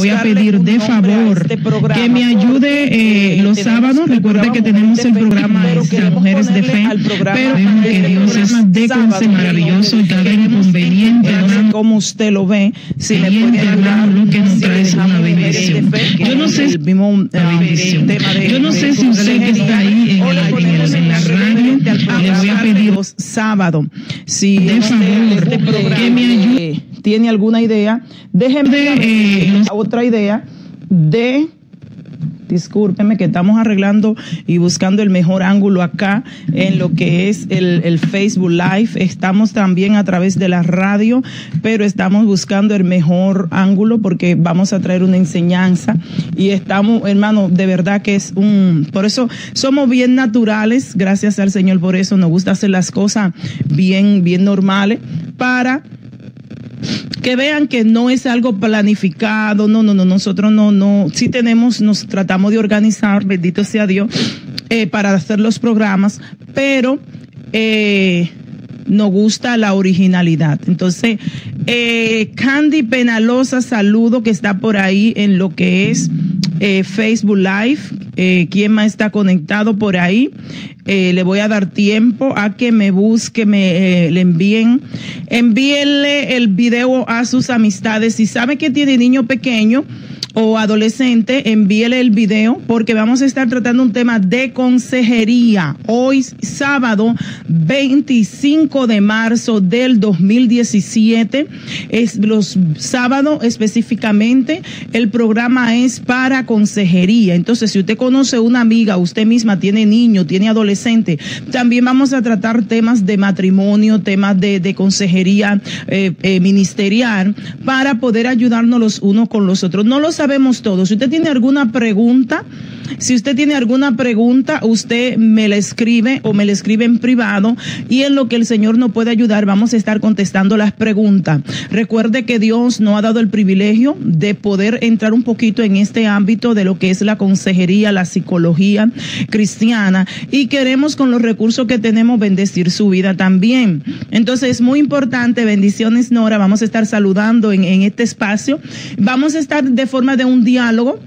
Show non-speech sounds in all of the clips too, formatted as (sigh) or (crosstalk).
Voy a pedir de favor este que me ayude eh, los sábados. Recuerde que tenemos el programa de Mujeres de Fe, pero que Dios es de conce maravilloso y cada inconveniente, no cómo usted lo ve, si me puede ayudar, que nos trae una bendición. Yo no sé, bendición. Yo no sé si usted que está ahí en, la, radio, le voy a pedir sábado, si de favor que me ayude. Tiene alguna idea, déjeme eh, otra idea de discúlpeme que estamos arreglando y buscando el mejor ángulo acá en lo que es el, Facebook Live. Estamos también a través de la radio, pero estamos buscando el mejor ángulo porque vamos a traer una enseñanza y estamos, hermano, de verdad que es un, por eso somos bien naturales, gracias al Señor por eso, nos gusta hacer las cosas bien, bien normales para que vean que no es algo planificado, no, no, no, nosotros no, no, sí tenemos, nos tratamos de organizar, bendito sea Dios, eh, para hacer los programas, pero eh, nos gusta la originalidad. Entonces, eh, Candy Penalosa, saludo que está por ahí en lo que es eh, Facebook Live. Eh, ¿Quién más está conectado por ahí? Eh, le voy a dar tiempo a que me busque, me eh, le envíen. Envíenle el video a sus amistades. Si sabe que tiene niño pequeño, o adolescente, envíele el video porque vamos a estar tratando un tema de consejería. Hoy, sábado 25 de marzo del 2017, es los sábados específicamente, el programa es para consejería. Entonces, si usted conoce una amiga, usted misma tiene niño, tiene adolescente, también vamos a tratar temas de matrimonio, temas de, consejería eh, eh, ministerial para poder ayudarnos los unos con los otros. No sabemos todos. Si usted tiene alguna pregunta, si usted tiene alguna pregunta, usted me la escribe o me la escribe en privado y en lo que el Señor nos puede ayudar, vamos a estar contestando las preguntas. Recuerde que Dios nos ha dado el privilegio de poder entrar un poquito en este ámbito de lo que es la consejería, la psicología cristiana y queremos con los recursos que tenemos bendecir su vida también. Entonces es muy importante, bendiciones Nora, vamos a estar saludando en, en este espacio. Vamos a estar de forma de un diálogo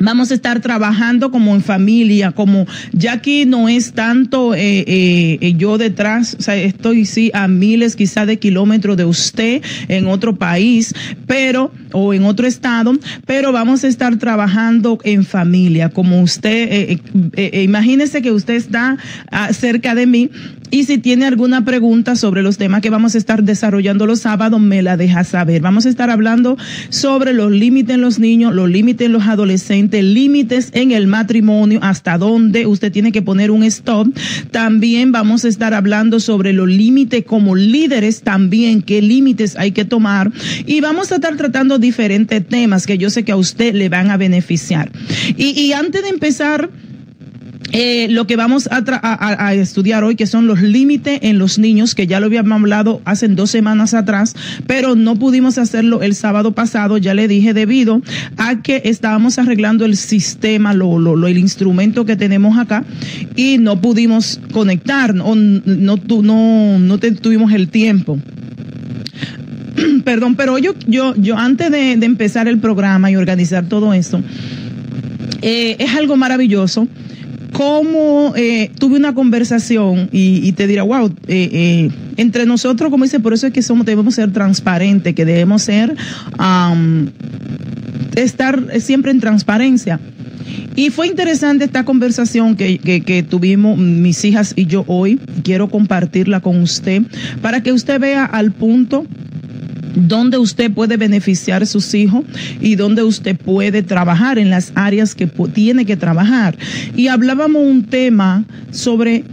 Vamos a estar trabajando como en familia, como ya aquí no es tanto eh, eh, yo detrás, o sea, estoy sí a miles quizá de kilómetros de usted en otro país, pero o en otro estado, pero vamos a estar trabajando en familia, como usted, eh, eh imagínese que usted está ah, cerca de mí y si tiene alguna pregunta sobre los temas que vamos a estar desarrollando los sábados, me la deja saber. Vamos a estar hablando sobre los límites en los niños, los límites en los adolescentes, límites en el matrimonio, hasta dónde usted tiene que poner un stop. También vamos a estar hablando sobre los límites como líderes también, qué límites hay que tomar. Y vamos a estar tratando diferentes temas que yo sé que a usted le van a beneficiar. Y, antes de empezar, eh, lo que vamos a, estudiar hoy, que son los límites en los niños, que ya lo habíamos hablado hace dos semanas atrás, pero no pudimos hacerlo el sábado pasado, ya le dije, debido a que estábamos arreglando el sistema, lo, lo, el instrumento que tenemos acá, y no pudimos conectar, o no, no, no tuvimos el tiempo. (clears throat) Perdón, pero yo, yo, yo antes de, empezar el programa y organizar todo esto, eh, es algo maravilloso cómo eh, tuve una conversación y, te dirá, wow, eh, entre nosotros, como dice, por eso es que somos, debemos ser transparentes, que debemos ser, estar siempre en transparencia. Y fue interesante esta conversación que, que, tuvimos mis hijas y yo hoy. Quiero compartirla con usted para que usted vea al punto dónde usted puede beneficiar a sus hijos y dónde usted puede trabajar en las áreas que tiene que trabajar. Y hablábamos un tema sobre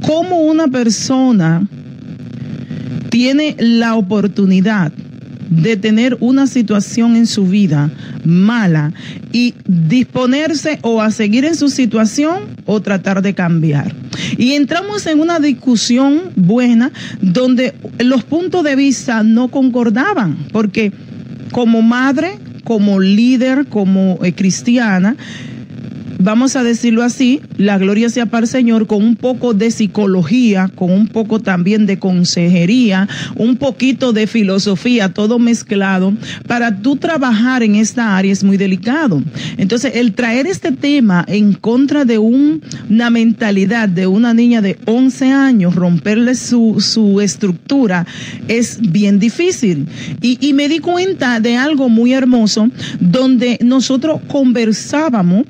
cómo una persona tiene la oportunidad de tener una situación en su vida mala y disponerse o a seguir en su situación o tratar de cambiar. Y entramos en una discusión buena donde los puntos de vista no concordaban, porque como madre, como líder, como eh, cristiana, vamos a decirlo así, la gloria sea para el Señor, con un poco de psicología, con un poco también de consejería, un poquito de filosofía, todo mezclado, para tú trabajar en esta área es muy delicado. Entonces, el traer este tema en contra de una mentalidad de una niña de 11 años, romperle su, su estructura, es bien difícil. Y, y me di cuenta de algo muy hermoso, donde nosotros conversábamos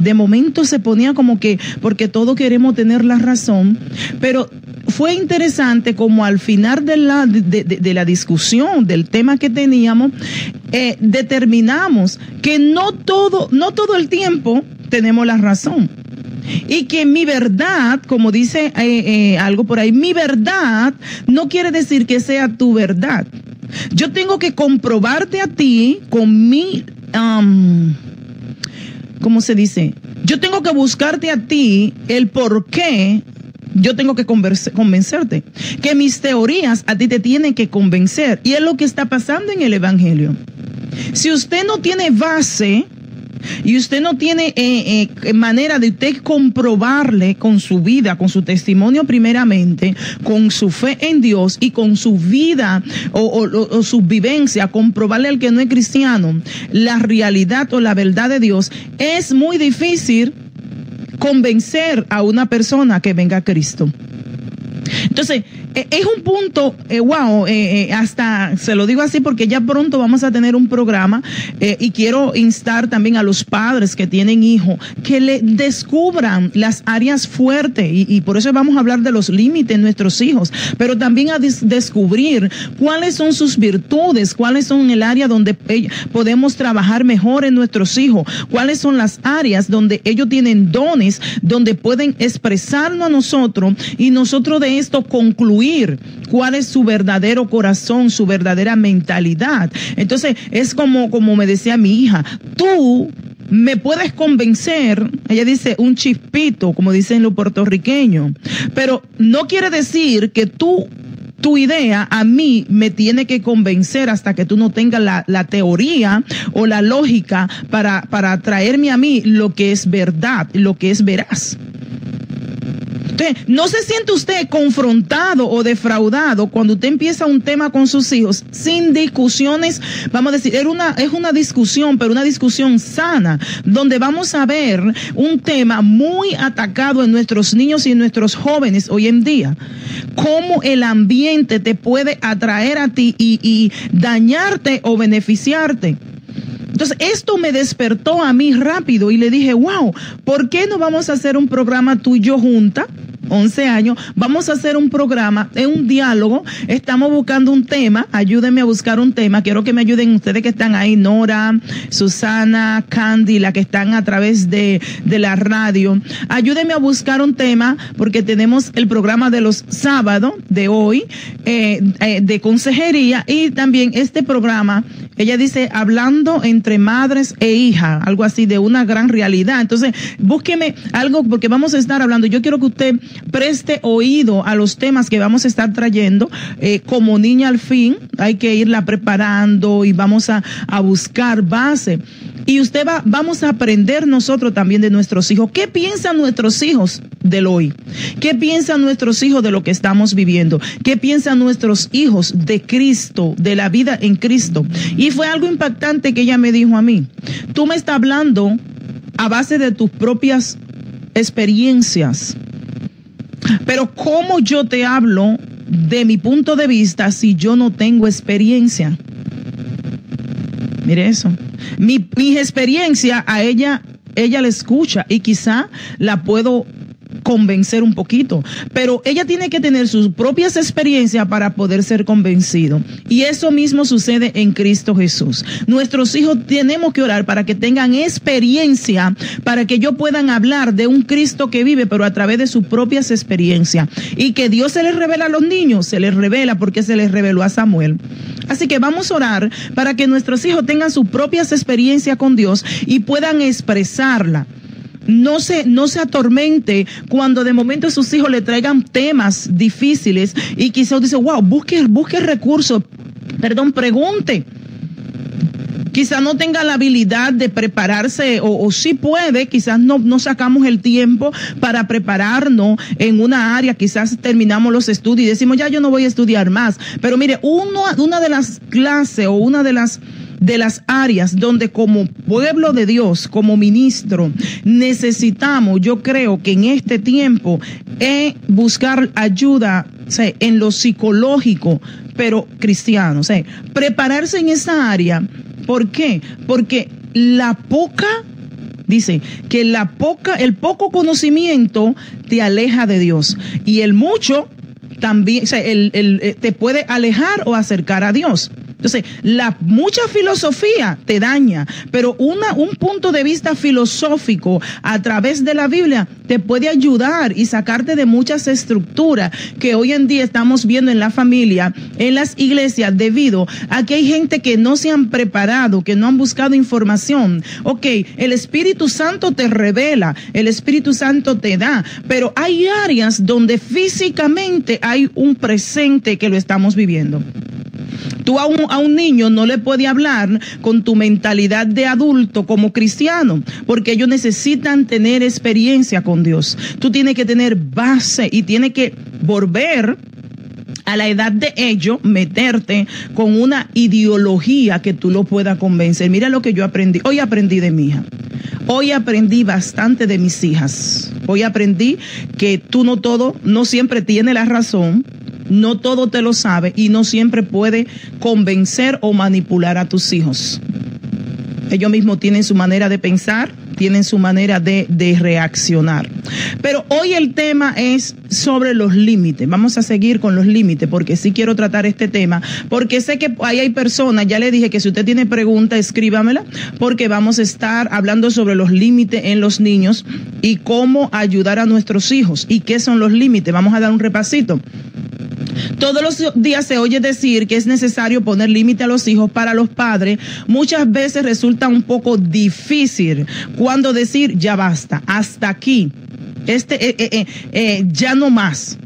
de momento se ponía como que, porque todos queremos tener la razón, pero fue interesante como al final de la, de, la discusión del tema que teníamos, eh, determinamos que no todo, no todo el tiempo tenemos la razón. Y que mi verdad, como dice eh, eh, algo por ahí, mi verdad no quiere decir que sea tu verdad. Yo tengo que comprobarte a ti con mi... ¿cómo se dice? Yo tengo que buscarte a ti el por qué yo tengo que convencerte. Que mis teorías a ti te tienen que convencer. Y es lo que está pasando en el Evangelio. Si usted no tiene base, y usted no tiene eh, eh, manera de usted comprobarle con su vida, con su testimonio primeramente, con su fe en Dios y con su vida o, su vivencia, comprobarle al que no es cristiano la realidad o la verdad de Dios, es muy difícil convencer a una persona que venga a Cristo. Entonces, es un punto, eh, wow, eh, hasta se lo digo así porque ya pronto vamos a tener un programa y quiero instar también a los padres que tienen hijos que le descubran las áreas fuertes y, por eso vamos a hablar de los límites de nuestros hijos, pero también a descubrir cuáles son sus virtudes, cuáles son el área donde podemos trabajar mejor en nuestros hijos, cuáles son las áreas donde ellos tienen dones, donde pueden expresarnos a nosotros y nosotros de esto concluir cuál es su verdadero corazón, su verdadera mentalidad. Entonces, es como, como me decía mi hija, tú me puedes convencer, ella dice un chispito, como dicen los puertorriqueños, pero no quiere decir que tú tu idea a mí me tiene que convencer hasta que tú no tengas la, la teoría o la lógica para, para traerme a mí lo que es verdad, lo que es veraz no se siente usted confrontado o defraudado cuando usted empieza un tema con sus hijos sin discusiones, vamos a decir, es una, discusión, pero una discusión sana, donde vamos a ver un tema muy atacado en nuestros niños y en nuestros jóvenes hoy en día. Cómo el ambiente te puede atraer a ti y, y dañarte o beneficiarte. Entonces, esto me despertó a mí rápido y le dije, wow, ¿por qué no vamos a hacer un programa tú y yo junta? 11 años, vamos a hacer un programa, es un diálogo, estamos buscando un tema, ayúdenme a buscar un tema, quiero que me ayuden ustedes que están ahí, Nora, Susana, Candy, la que están a través de, de la radio, ayúdenme a buscar un tema porque tenemos el programa de los sábados de hoy eh, eh, de consejería y también este programa, ella dice, hablando entre madres e hijas, algo así de una gran realidad. Entonces, búsqueme algo porque vamos a estar hablando, yo quiero que usted preste oído a los temas que vamos a estar trayendo. Eh, como niña al fin, hay que irla preparando y vamos a, a buscar base. Y usted va, vamos a aprender nosotros también de nuestros hijos. ¿Qué piensan nuestros hijos del hoy? ¿Qué piensan nuestros hijos de lo que estamos viviendo? ¿Qué piensan nuestros hijos de Cristo, de la vida en Cristo? Y fue algo impactante que ella me dijo a mí. Tú me estás hablando a base de tus propias experiencias. Pero ¿cómo yo te hablo de mi punto de vista si yo no tengo experiencia? Mire eso. Mi, mi experiencia a ella, ella le escucha y quizá la puedo convencer un poquito, pero ella tiene que tener sus propias experiencias para poder ser convencido. Y eso mismo sucede en Cristo Jesús. Nuestros hijos tenemos que orar para que tengan experiencia, para que ellos puedan hablar de un Cristo que vive, pero a través de sus propias experiencias. Y que Dios se les revela a los niños, se les revela porque se les reveló a Samuel. Así que vamos a orar para que nuestros hijos tengan sus propias experiencias con Dios y puedan expresarla no se, no se atormente cuando de momento sus hijos le traigan temas difíciles y quizás dice, wow, busque, busque recursos, perdón, pregunte quizás no tenga la habilidad de prepararse o, o sí puede, quizás no, no sacamos el tiempo para prepararnos en una área, quizás terminamos los estudios y decimos, ya yo no voy a estudiar más. Pero mire, uno, una de las clases o una de las de las áreas donde como pueblo de Dios, como ministro, necesitamos, yo creo que en este tiempo, es buscar ayuda en lo psicológico, pero cristiano, prepararse en esa área. ¿Por qué? Porque la poca dice que la poca, el poco conocimiento te aleja de Dios y el mucho también, o el, el, te puede alejar o acercar a Dios. Entonces, la mucha filosofía te daña, pero una, un punto de vista filosófico a través de la Biblia te puede ayudar y sacarte de muchas estructuras que hoy en día estamos viendo en la familia, en las iglesias, debido a que hay gente que no se han preparado, que no han buscado información. Ok, el Espíritu Santo te revela, el Espíritu Santo te da, pero hay áreas donde físicamente hay un presente que lo estamos viviendo. Tú a un, a un niño no le puedes hablar con tu mentalidad de adulto como cristiano, porque ellos necesitan tener experiencia con Dios. Tú tienes que tener base y tienes que volver a la edad de ellos, meterte con una ideología que tú lo puedas convencer. Mira lo que yo aprendí. Hoy aprendí de mi hija. Hoy aprendí bastante de mis hijas. Hoy aprendí que tú no todo, no siempre tienes la razón, no todo te lo sabe y no siempre puede convencer o manipular a tus hijos. Ellos mismos tienen su manera de pensar, tienen su manera de, reaccionar. Pero hoy el tema es sobre los límites. Vamos a seguir con los límites porque sí quiero tratar este tema, porque sé que ahí hay personas, ya le dije que si usted tiene pregunta, escríbamela, porque vamos a estar hablando sobre los límites en los niños y cómo ayudar a nuestros hijos y qué son los límites. Vamos a dar un repasito. Todos los días se oye decir que es necesario poner límite a los hijos para los padres. Muchas veces resulta un poco difícil cuando decir ya basta, hasta aquí, este, eh, eh, eh, ya no más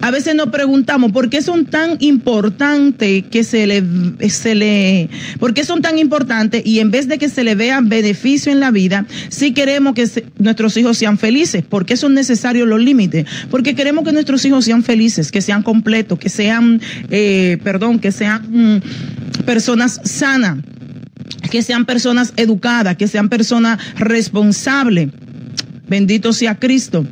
a veces nos preguntamos por qué son tan importantes que se le, se le, por qué son tan importantes y en vez de que se le vean beneficio en la vida, si queremos que nuestros hijos sean felices. ¿Por qué son necesarios los límites? Porque queremos que nuestros hijos sean felices, que sean completos, que sean, eh, perdón, que sean mm, personas sanas, que sean personas educadas, que sean personas responsables. Bendito sea Cristo.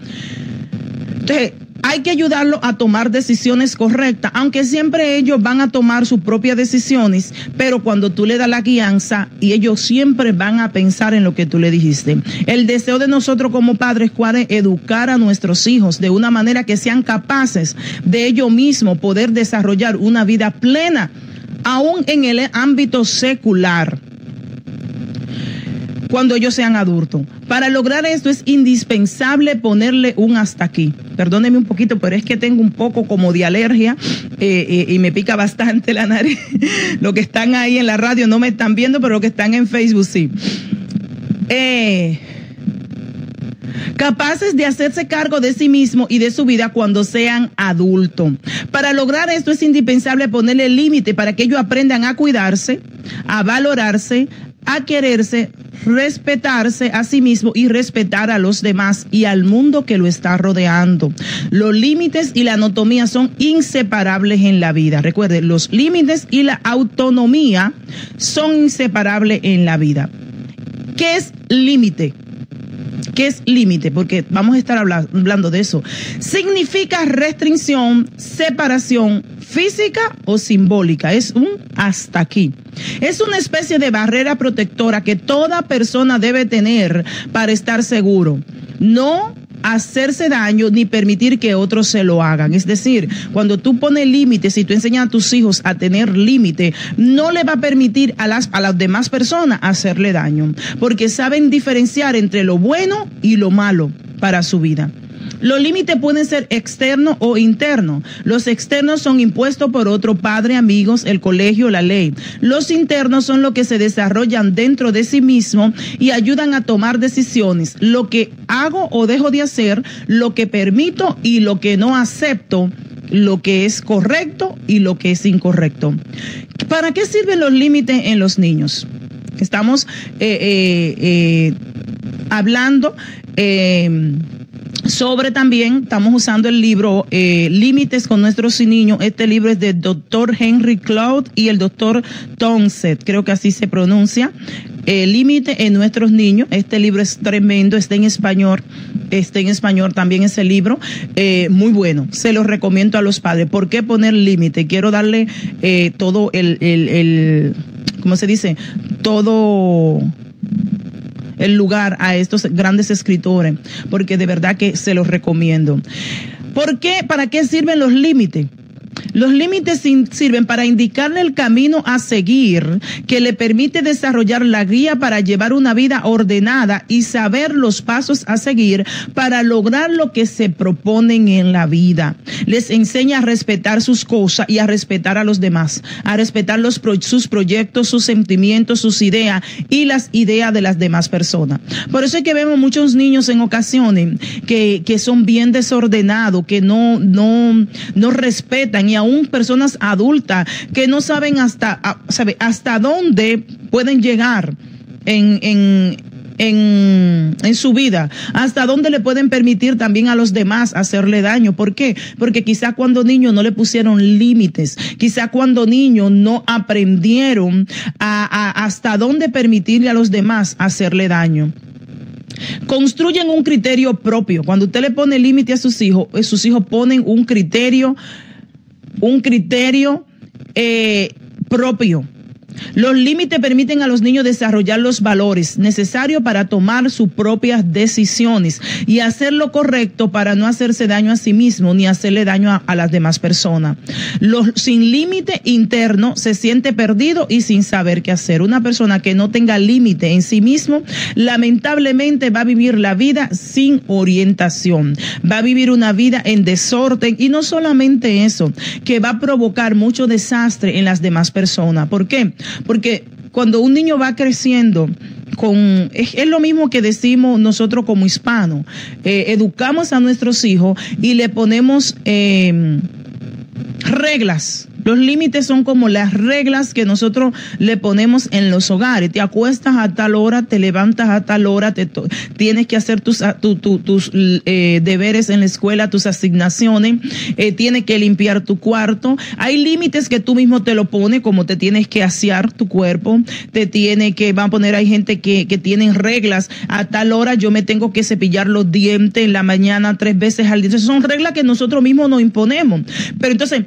Hay que ayudarlo a tomar decisiones correctas, aunque siempre ellos van a tomar sus propias decisiones, pero cuando tú le das la guianza y ellos siempre van a pensar en lo que tú le dijiste. El deseo de nosotros como padres, ¿cuál es? Educar a nuestros hijos de una manera que sean capaces de ellos mismos poder desarrollar una vida plena, aún en el ámbito secular cuando ellos sean adultos. Para lograr esto es indispensable ponerle un hasta aquí. Perdóneme un poquito, pero es que tengo un poco como de alergia eh, eh, y me pica bastante la nariz. (laughs) Los que están ahí en la radio no me están viendo, pero los que están en Facebook sí. Eh, capaces de hacerse cargo de sí mismo y de su vida cuando sean adultos. Para lograr esto es indispensable ponerle límite para que ellos aprendan a cuidarse, a valorarse, a quererse, respetarse a sí mismo y respetar a los demás y al mundo que lo está rodeando. Los límites y la anatomía son inseparables en la vida. Recuerde, los límites y la autonomía son inseparables en la vida. ¿Qué es límite? ¿Qué es límite? Porque vamos a estar hablando de eso. Significa restricción, separación física o simbólica. Es un hasta aquí. Es una especie de barrera protectora que toda persona debe tener para estar seguro. No hacerse daño ni permitir que otros se lo hagan. Es decir, cuando tú pones límites y tú enseñas a tus hijos a tener límite, no le va a permitir a las, a las demás personas hacerle daño, porque saben diferenciar entre lo bueno y lo malo para su vida. Los límites pueden ser externos o internos. Los externos son impuestos por otro padre, amigos, el colegio, la ley. Los internos son los que se desarrollan dentro de sí mismo y ayudan a tomar decisiones. Lo que hago o dejo de hacer, lo que permito y lo que no acepto lo que es correcto y lo que es incorrecto. ¿Para qué sirven los límites en los niños? Estamos hablando sobre también, estamos usando el libro Límites con nuestros niños. Este libro es del doctor Henry Cloud y el doctor Tonset, creo que así se pronuncia. Límite en nuestros niños. Este libro es tremendo, está en español. Está en español también ese libro. muy bueno. Se lo recomiendo a los padres. ¿Por qué poner límite? Quiero darle todo el, el, el, ¿cómo se dice? Todo el lugar a estos grandes escritores, porque de verdad que se los recomiendo. ¿Por qué? ¿Para qué sirven los límites? Los límites sirven para indicarle el camino a seguir que le permite desarrollar la guía para llevar una vida ordenada y saber los pasos a seguir para lograr lo que se proponen en la vida. Les enseña a respetar sus cosas y a respetar a los demás, a respetar sus proyectos, sus sentimientos, sus ideas y las ideas de las demás personas. Por eso es que vemos muchos niños en ocasiones que, que son bien desordenados, que no, no, no respetan y aún personas adultas que no saben hasta, sabe, hasta dónde pueden llegar en, en, en, en, su vida, hasta dónde le pueden permitir también a los demás hacerle daño. ¿Por qué? Porque quizá cuando niños no le pusieron límites, quizá cuando niños no aprendieron a, hasta dónde permitirle a los demás hacerle daño. Construyen un criterio propio. Cuando usted le pone límite a sus hijos, sus hijos ponen un criterio un criterio eh, propio. Los límites permiten a los niños desarrollar los valores necesarios para tomar sus propias decisiones y hacer lo correcto para no hacerse daño a sí mismo ni hacerle daño a, las demás personas. Los, sin límite interno se siente perdido y sin saber qué hacer. Una persona que no tenga límite en sí mismo, lamentablemente va a vivir la vida sin orientación. Va a vivir una vida en desorden y no solamente eso, que va a provocar mucho desastre en las demás personas. ¿Por qué? Porque cuando un niño va creciendo, con, es, lo mismo que decimos nosotros como hispanos, eh, educamos a nuestros hijos y le ponemos eh, reglas los límites son como las reglas que nosotros le ponemos en los hogares. Te acuestas a tal hora, te levantas a tal hora, te tienes que hacer tus, tu, eh, deberes en la escuela, tus asignaciones, eh, tienes que limpiar tu cuarto. Hay límites que tú mismo te lo pones, como te tienes que asear tu cuerpo, te tiene que, van a poner, hay gente que, que tienen reglas. A tal hora yo me tengo que cepillar los dientes en la mañana tres veces al día. Esas son reglas que nosotros mismos nos imponemos. Pero entonces,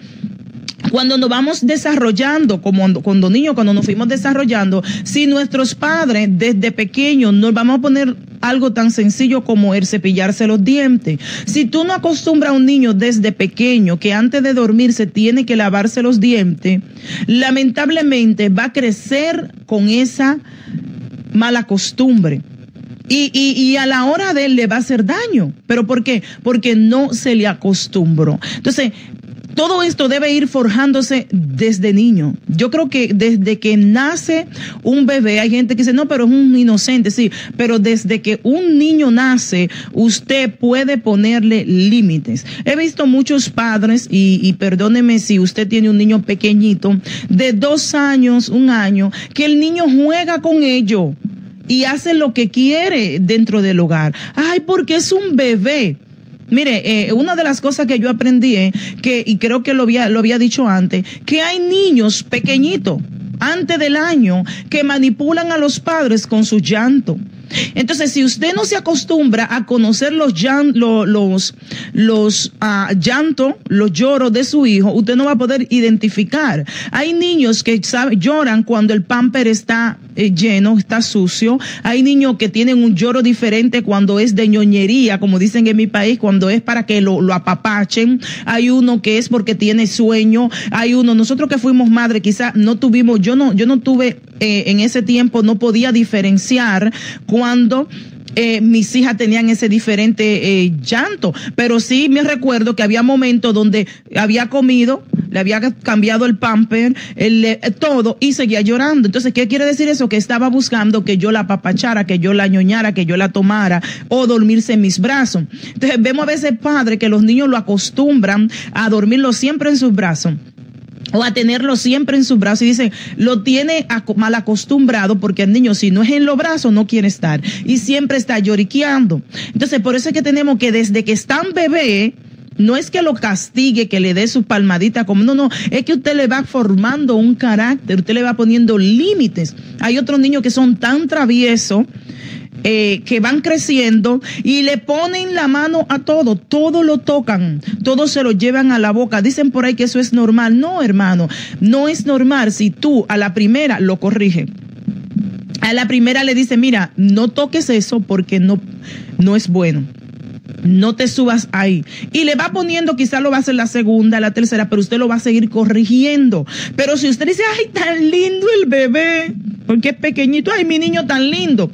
cuando nos vamos desarrollando, como cuando niños, cuando nos fuimos desarrollando, si nuestros padres desde pequeños nos vamos a poner algo tan sencillo como el cepillarse los dientes. Si tú no acostumbras a un niño desde pequeño que antes de dormir se tiene que lavarse los dientes, lamentablemente va a crecer con esa mala costumbre. Y, a la hora de él le va a hacer daño. ¿Pero por qué? Porque no se le acostumbró. Entonces, todo esto debe ir forjándose desde niño. Yo creo que desde que nace un bebé, hay gente que dice, no, pero es un inocente, sí, pero desde que un niño nace, usted puede ponerle límites. He visto muchos padres, y, y perdóneme si usted tiene un niño pequeñito, de dos años, un año, que el niño juega con ello y hace lo que quiere dentro del hogar. Ay, porque es un bebé. Mire, eh, una de las cosas que yo aprendí, que, y creo que lo había, lo había dicho antes, que hay niños pequeñitos, antes del año, que manipulan a los padres con su llanto. Entonces, si usted no se acostumbra a conocer los, los, los, los uh, llantos, los lloros de su hijo, usted no va a poder identificar. Hay niños que lloran cuando el pamper está eh, lleno, está sucio. Hay niños que tienen un lloro diferente cuando es de ñoñería, como dicen en mi país, cuando es para que lo, lo apapachen. Hay uno que es porque tiene sueño. Hay uno, nosotros que fuimos madre, quizás no tuvimos, yo no, yo no tuve eh, en ese tiempo, no podía diferenciar cuando eh, mis hijas tenían ese diferente eh, llanto, pero sí me recuerdo que había momentos donde había comido, le había cambiado el pamper, el, eh, todo y seguía llorando. Entonces, ¿qué quiere decir eso? Que estaba buscando que yo la apapachara, que yo la ñoñara, que yo la tomara o dormirse en mis brazos. Entonces, vemos a veces padres que los niños lo acostumbran a dormirlo siempre en sus brazos o a tenerlo siempre en sus brazos y dicen, lo tiene mal acostumbrado porque el niño si no es en los brazos no quiere estar y siempre está lloriqueando. Entonces, por eso es que tenemos que desde que están bebé, no es que lo castigue, que le dé su palmadita, como no, no, es que usted le va formando un carácter, usted le va poniendo límites. Hay otros niños que son tan traviesos eh, que van creciendo y le ponen la mano a todo, todo lo tocan, todo se lo llevan a la boca. Dicen por ahí que eso es normal. No, hermano, no es normal si tú a la primera lo corrige. A la primera le dice, mira, no toques eso porque no, no es bueno no te subas ahí. Y le va poniendo, quizá lo va a hacer la segunda, la tercera, pero usted lo va a seguir corrigiendo. Pero si usted dice, ay, tan lindo el bebé, porque es pequeñito, ay, mi niño tan lindo.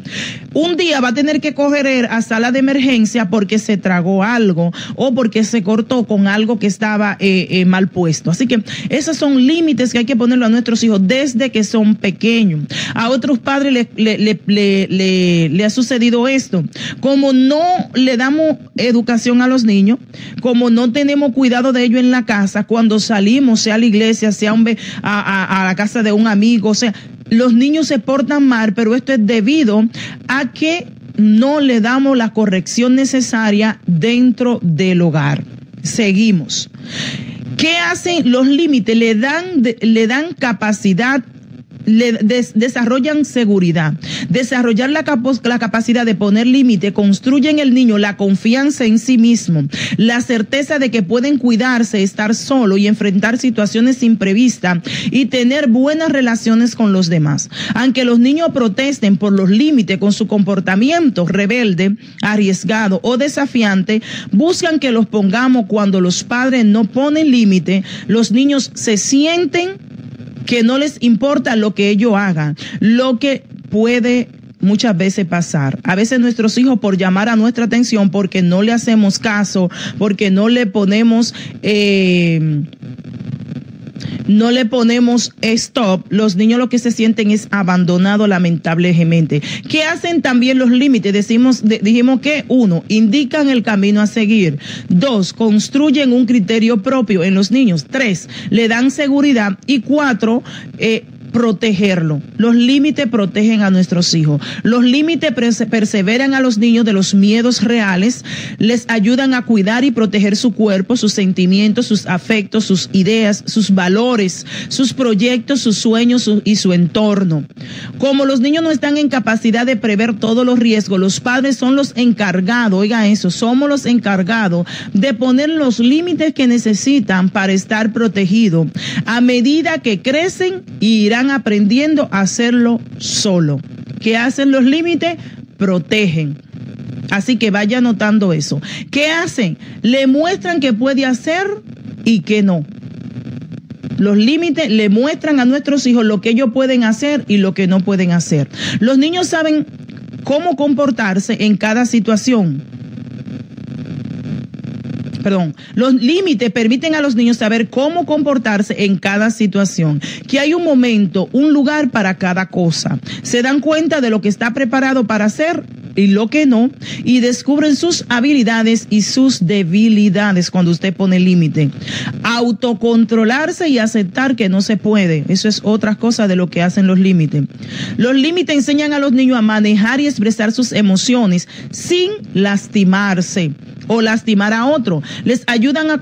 Un día va a tener que correr a sala de emergencia porque se tragó algo o porque se cortó con algo que estaba eh, eh, mal puesto. Así que esos son límites que hay que ponerlo a nuestros hijos desde que son pequeños. A otros padres le, le, le ha sucedido esto. Como no le damos educación a los niños, como no tenemos cuidado de ellos en la casa, cuando salimos, sea a la iglesia, sea a, a la casa de un amigo, o sea, los niños se portan mal, pero esto es debido a que no le damos la corrección necesaria dentro del hogar. Seguimos. ¿Qué hacen los límites? Le dan, le dan capacidad le desarrollan seguridad, desarrollar la, la capacidad de poner límite, construyen el niño la confianza en sí mismo, la certeza de que pueden cuidarse, estar solo y enfrentar situaciones imprevistas y tener buenas relaciones con los demás. Aunque los niños protesten por los límites con su comportamiento rebelde, arriesgado o desafiante, buscan que los pongamos cuando los padres no ponen límite, los niños se sienten que no les importa lo que ellos hagan, lo que puede muchas veces pasar. A veces nuestros hijos por llamar a nuestra atención, porque no le hacemos caso, porque no le ponemos... Eh, no le ponemos stop, los niños lo que se sienten es abandonado lamentablemente. ¿Qué hacen también los límites? Decimos, dijimos que uno, indican el camino a seguir. Dos, construyen un criterio propio en los niños. Tres, le dan seguridad. Y cuatro, eh, protegerlo. Los límites protegen a nuestros hijos. Los límites perseveran a los niños de los miedos reales, les ayudan a cuidar y proteger su cuerpo, sus sentimientos, sus afectos, sus ideas, sus valores, sus proyectos, sus sueños y su entorno. Como los niños no están en capacidad de prever todos los riesgos, los padres son los encargados, oiga eso, somos los encargados de poner los límites que necesitan para estar protegidos. A medida que crecen, irán aprendiendo a hacerlo solo. ¿Qué hacen los límites? Protegen. Así que vaya notando eso. ¿Qué hacen? Le muestran que puede hacer y que no. Los límites le muestran a nuestros hijos lo que ellos pueden hacer y lo que no pueden hacer. Los niños saben cómo comportarse en cada situación perdón, los límites permiten a los niños saber cómo comportarse en cada situación, que hay un momento, un lugar para cada cosa. Se dan cuenta de lo que está preparado para hacer y lo que no, y descubren sus habilidades y sus debilidades cuando usted pone límite. Autocontrolarse y aceptar que no se puede. Eso es otra cosa de lo que hacen los límites. Los límites enseñan a los niños a manejar y expresar sus emociones sin lastimarse o lastimar a otro. Les ayudan a,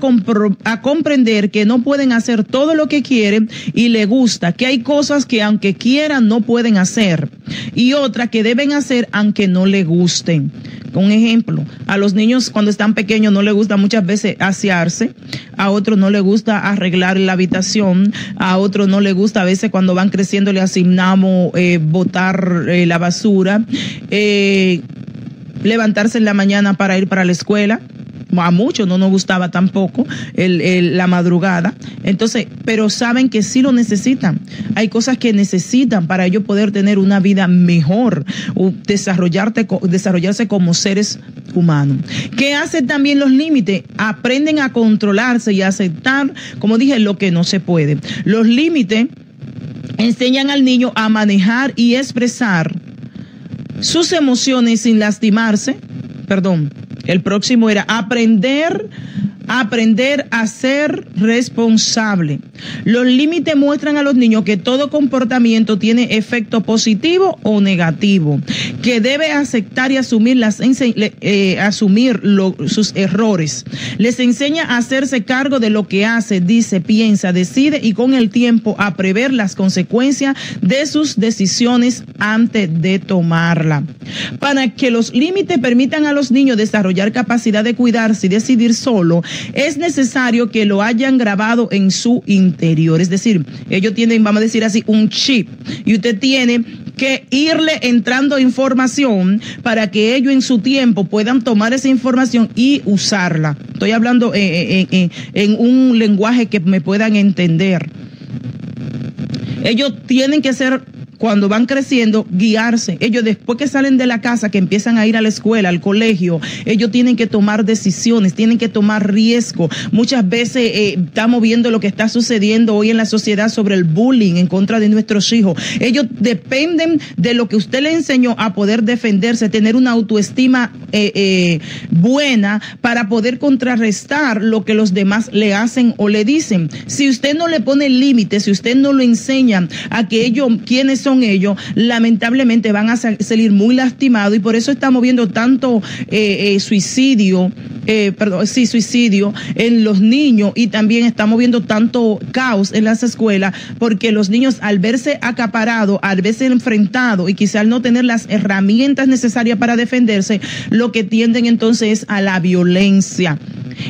comprender que no pueden hacer todo lo que quieren y le gusta, que hay cosas que aunque quieran no pueden hacer y otras que deben hacer aunque no le gusten. Un ejemplo, a los niños cuando están pequeños no les gusta muchas veces asearse, a otros no les gusta arreglar la habitación, a otros no les gusta a veces cuando van creciendo le asignamos eh, botar eh, la basura. Eh, levantarse en la mañana para ir para la escuela. A muchos no nos gustaba tampoco la madrugada. Entonces, pero saben que sí lo necesitan. Hay cosas que necesitan para ellos poder tener una vida mejor, desarrollarte, desarrollarse como seres humanos. ¿Qué hacen también los límites? Aprenden a controlarse y a aceptar, como dije, lo que no se puede. Los límites enseñan al niño a manejar y expresar sus emociones sin lastimarse. Perdón, el próximo era aprender aprender a ser responsable. Los límites muestran a los niños que todo comportamiento tiene efecto positivo o negativo, que debe aceptar y asumir, las, eh, asumir sus errores. Les enseña a hacerse cargo de lo que hace, dice, piensa, decide y con el tiempo a prever las consecuencias de sus decisiones antes de tomarla. Para que los límites permitan a los niños desarrollar capacidad de cuidarse y decidir solo, es necesario que lo hayan grabado en su interior. Es decir, ellos tienen, vamos a decir así, un chip y usted tiene que irle entrando información para que ellos en su tiempo puedan tomar esa información y usarla. Estoy hablando eh, eh, eh, en un lenguaje que me puedan entender. Ellos tienen que ser cuando van creciendo, guiarse. Ellos después que salen de la casa, que empiezan a ir a la escuela, al colegio, ellos tienen que tomar decisiones, tienen que tomar riesgo. Muchas veces eh, estamos viendo lo que está sucediendo hoy en la sociedad sobre el bullying en contra de nuestros hijos. Ellos dependen de lo que usted le enseñó a poder defenderse, tener una autoestima eh, eh, buena para poder contrarrestar lo que los demás le hacen o le dicen. Si usted no le pone límites, si usted no lo enseña a que ellos, quienes son ellos, lamentablemente van a salir muy lastimados y por eso estamos viendo tanto eh, eh, suicidio, eh, perdón, sí, suicidio en los niños y también estamos viendo tanto caos en las escuelas porque los niños al verse acaparados, al verse enfrentados y quizás no tener las herramientas necesarias para defenderse, lo que tienden entonces a la violencia.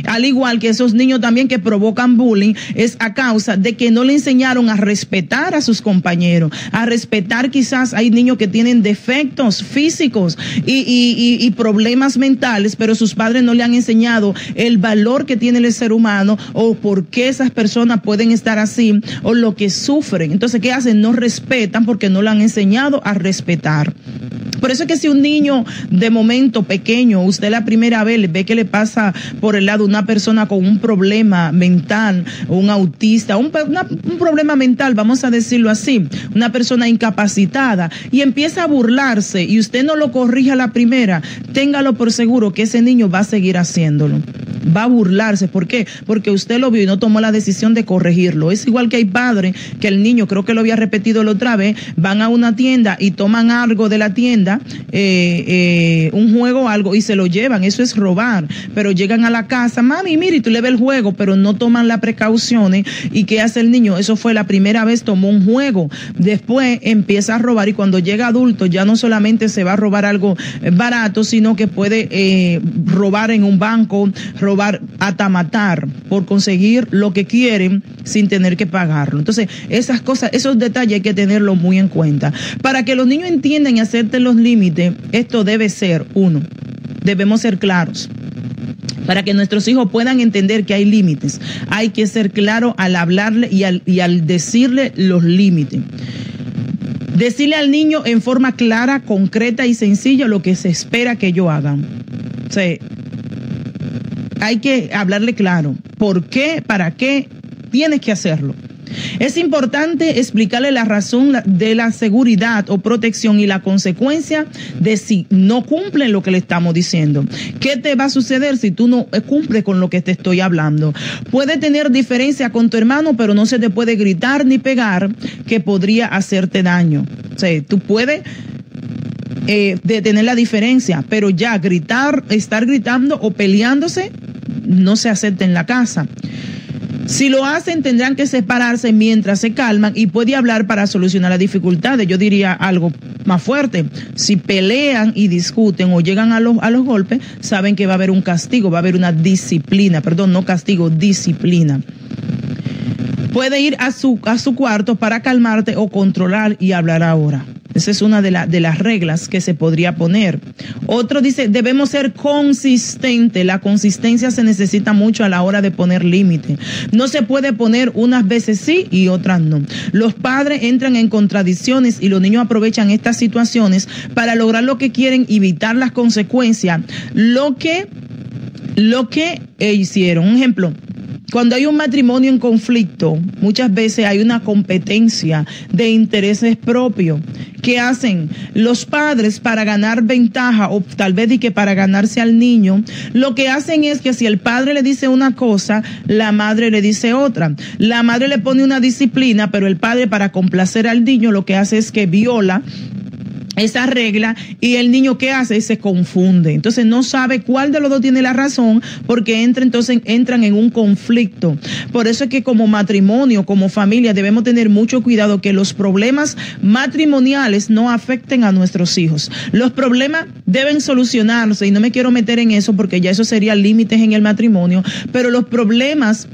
Al igual que esos niños también que provocan bullying, es a causa de que no le enseñaron a respetar a sus compañeros, a respetar quizás hay niños que tienen defectos físicos y, problemas mentales, pero sus padres no le han enseñado el valor que tiene el ser humano o por qué esas personas pueden estar así o lo que sufren. Entonces, ¿qué hacen? No respetan porque no le han enseñado a respetar. Por eso es que si un niño de momento pequeño, usted la primera vez ve que le pasa por el lado una persona con un problema mental, un autista, un, problema mental, vamos a decirlo así, una persona incapacitada y empieza a burlarse y usted no lo corrija la primera, téngalo por seguro que ese niño va a seguir haciéndolo va a burlarse. ¿Por qué? Porque usted lo vio y no tomó la decisión de corregirlo. Es igual que hay padres que el niño, creo que lo había repetido la otra vez, van a una tienda y toman algo de la tienda, eh, eh, un juego o algo, y se lo llevan. Eso es robar. Pero llegan a la casa, mami, mire, tú le ves el juego, pero no toman las precauciones. ¿Y qué hace el niño? Eso fue la primera vez, tomó un juego. Después empieza a robar y cuando llega adulto ya no solamente se va a robar algo barato, sino que puede eh, robar en un banco, robar hasta matar por conseguir lo que quieren sin tener que pagarlo. Entonces, esas cosas, esos detalles hay que tenerlos muy en cuenta. Para que los niños entiendan y acepten los límites, esto debe ser, uno, debemos ser claros para que nuestros hijos puedan entender que hay límites. Hay que ser claro al hablarle y al, y al decirle los límites. Decirle al niño en forma clara, concreta y sencilla lo que se espera que ellos hagan. O hay que hablarle claro. ¿Por qué? ¿Para qué? Tienes que hacerlo. Es importante explicarle la razón de la seguridad o protección y la consecuencia de si no cumplen lo que le estamos diciendo. ¿Qué te va a suceder si tú no cumples con lo que te estoy hablando? Puede tener diferencia con tu hermano, pero no se te puede gritar ni pegar que podría hacerte daño. Tú puedes eh, tener la diferencia, pero ya gritar, estar gritando o peleándose, no se acepta en la casa. Si lo hacen, tendrán que separarse mientras se calman y puede hablar para solucionar las dificultades. Yo diría algo más fuerte. Si pelean y discuten o llegan a los, a los golpes, saben que va a haber un castigo, va a haber una disciplina, perdón, no castigo, disciplina. Puede ir a su, a su cuarto para calmarte o controlar y hablar ahora. Esa es una de, de, las reglas que se podría poner. Otro dice, debemos ser consistentes. La consistencia se necesita mucho a la hora de poner límite. No se puede poner unas veces sí y otras no. Los padres entran en contradicciones y los niños aprovechan estas situaciones para lograr lo que quieren, evitar las consecuencias. Lo que, lo que hicieron. Un ejemplo, cuando hay un matrimonio en conflicto, muchas veces hay una competencia de intereses propios ¿Qué hacen los padres para ganar ventaja o tal vez y que para ganarse al niño? Lo que hacen es que si el padre le dice una cosa, la madre le dice otra. La madre le pone una disciplina, pero el padre para complacer al niño lo que hace es que viola esa regla y el niño qué hace se confunde. Entonces no sabe cuál de los dos tiene la razón porque entra entonces entran en un conflicto. Por eso es que como matrimonio como familia debemos tener mucho cuidado que los problemas matrimoniales no afecten a nuestros hijos. Los problemas deben solucionarse y no me quiero meter en eso porque ya eso sería límites en el matrimonio pero los problemas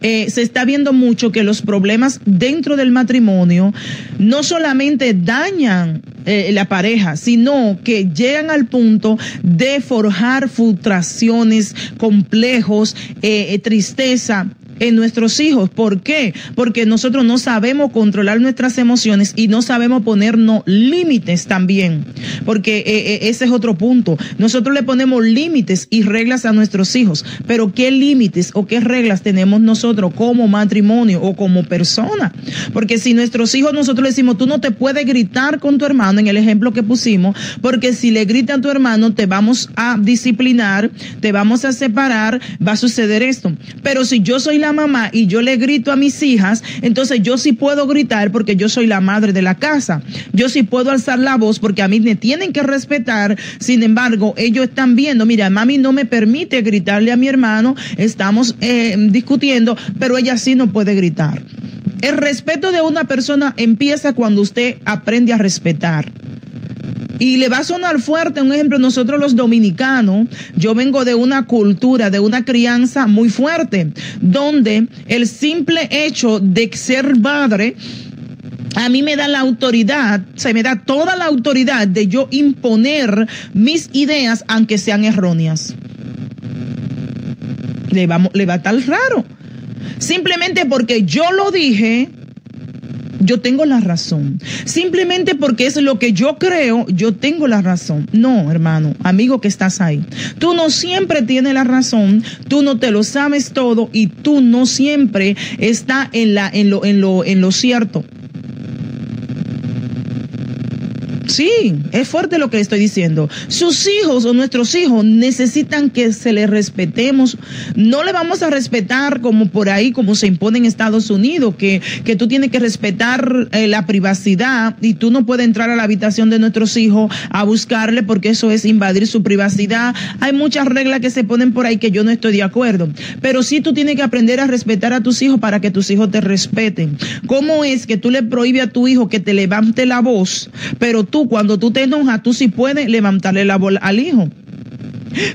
eh, se está viendo mucho que los problemas dentro del matrimonio no solamente dañan eh, la pareja, sino que llegan al punto de forjar frustraciones, complejos, eh, tristeza en nuestros hijos. ¿Por qué? Porque nosotros no sabemos controlar nuestras emociones y no sabemos ponernos límites también. Porque eh, eh, ese es otro punto. Nosotros le ponemos límites y reglas a nuestros hijos. Pero ¿qué límites o qué reglas tenemos nosotros como matrimonio o como persona? Porque si nuestros hijos nosotros le decimos, tú no te puedes gritar con tu hermano, en el ejemplo que pusimos, porque si le grita a tu hermano, te vamos a disciplinar, te vamos a separar, va a suceder esto. Pero si yo soy la mamá y yo le grito a mis hijas, entonces yo sí puedo gritar porque yo soy la madre de la casa. Yo sí puedo alzar la voz porque a mí me tienen que respetar. Sin embargo, ellos están viendo, mira, mami no me permite gritarle a mi hermano, estamos eh, discutiendo, pero ella sí no puede gritar. El respeto de una persona empieza cuando usted aprende a respetar. Y le va a sonar fuerte, un ejemplo, nosotros los dominicanos, yo vengo de una cultura, de una crianza muy fuerte, donde el simple hecho de ser padre, a mí me da la autoridad, se me da toda la autoridad de yo imponer mis ideas aunque sean erróneas. Le va, le va a estar raro. Simplemente porque yo lo dije, yo tengo la razón. Simplemente porque es lo que yo creo, yo tengo la razón. No, hermano, amigo que estás ahí. Tú no siempre tienes la razón, tú no te lo sabes todo y tú no siempre estás en, la, en, lo, en, lo, en lo cierto. Sí, es fuerte lo que estoy diciendo. Sus hijos o nuestros hijos necesitan que se les respetemos. No le vamos a respetar como por ahí, como se impone en Estados Unidos, que, que tú tienes que respetar eh, la privacidad y tú no puedes entrar a la habitación de nuestros hijos a buscarle porque eso es invadir su privacidad. Hay muchas reglas que se ponen por ahí que yo no estoy de acuerdo. Pero sí tú tienes que aprender a respetar a tus hijos para que tus hijos te respeten. ¿Cómo es que tú le prohíbes a tu hijo que te levante la voz, pero tú cuando tú te enojas, tú sí puedes levantarle la bola al hijo.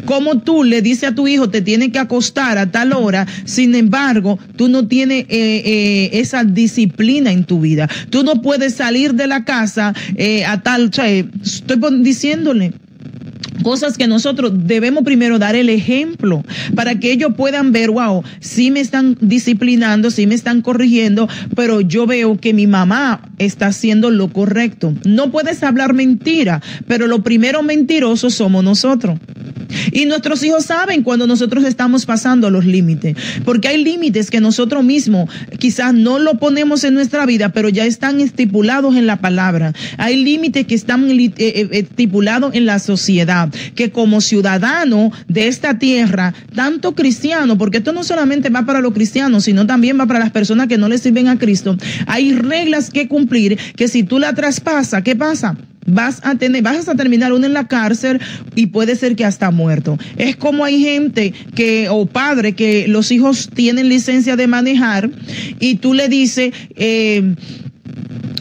Como tú le dices a tu hijo, te tiene que acostar a tal hora, sin embargo, tú no tienes eh, eh, esa disciplina en tu vida. Tú no puedes salir de la casa eh, a tal, estoy diciéndole, Cosas que nosotros debemos primero dar el ejemplo para que ellos puedan ver, wow, sí me están disciplinando, sí me están corrigiendo, pero yo veo que mi mamá está haciendo lo correcto. No puedes hablar mentira, pero lo primero mentiroso somos nosotros. Y nuestros hijos saben cuando nosotros estamos pasando los límites, porque hay límites que nosotros mismos quizás no lo ponemos en nuestra vida, pero ya están estipulados en la palabra. Hay límites que están eh, eh, estipulados en la sociedad, que como ciudadano de esta tierra, tanto cristiano, porque esto no solamente va para los cristianos, sino también va para las personas que no le sirven a Cristo, hay reglas que cumplir que si tú la traspasas, ¿qué pasa? vas a tener, vas a terminar uno en la cárcel y puede ser que hasta muerto. Es como hay gente que, o padre, que los hijos tienen licencia de manejar y tú le dices, eh,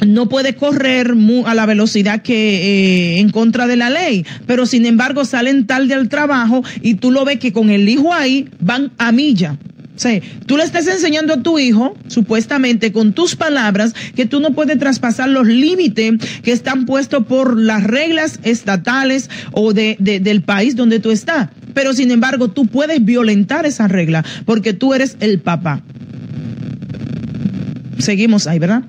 no puede correr a la velocidad que eh, en contra de la ley, pero sin embargo salen tarde al trabajo y tú lo ves que con el hijo ahí van a milla. Sí, tú le estás enseñando a tu hijo, supuestamente con tus palabras, que tú no puedes traspasar los límites que están puestos por las reglas estatales o de, del país donde tú estás. Pero sin embargo, tú puedes violentar esa regla porque tú eres el papá. Seguimos ahí, ¿verdad?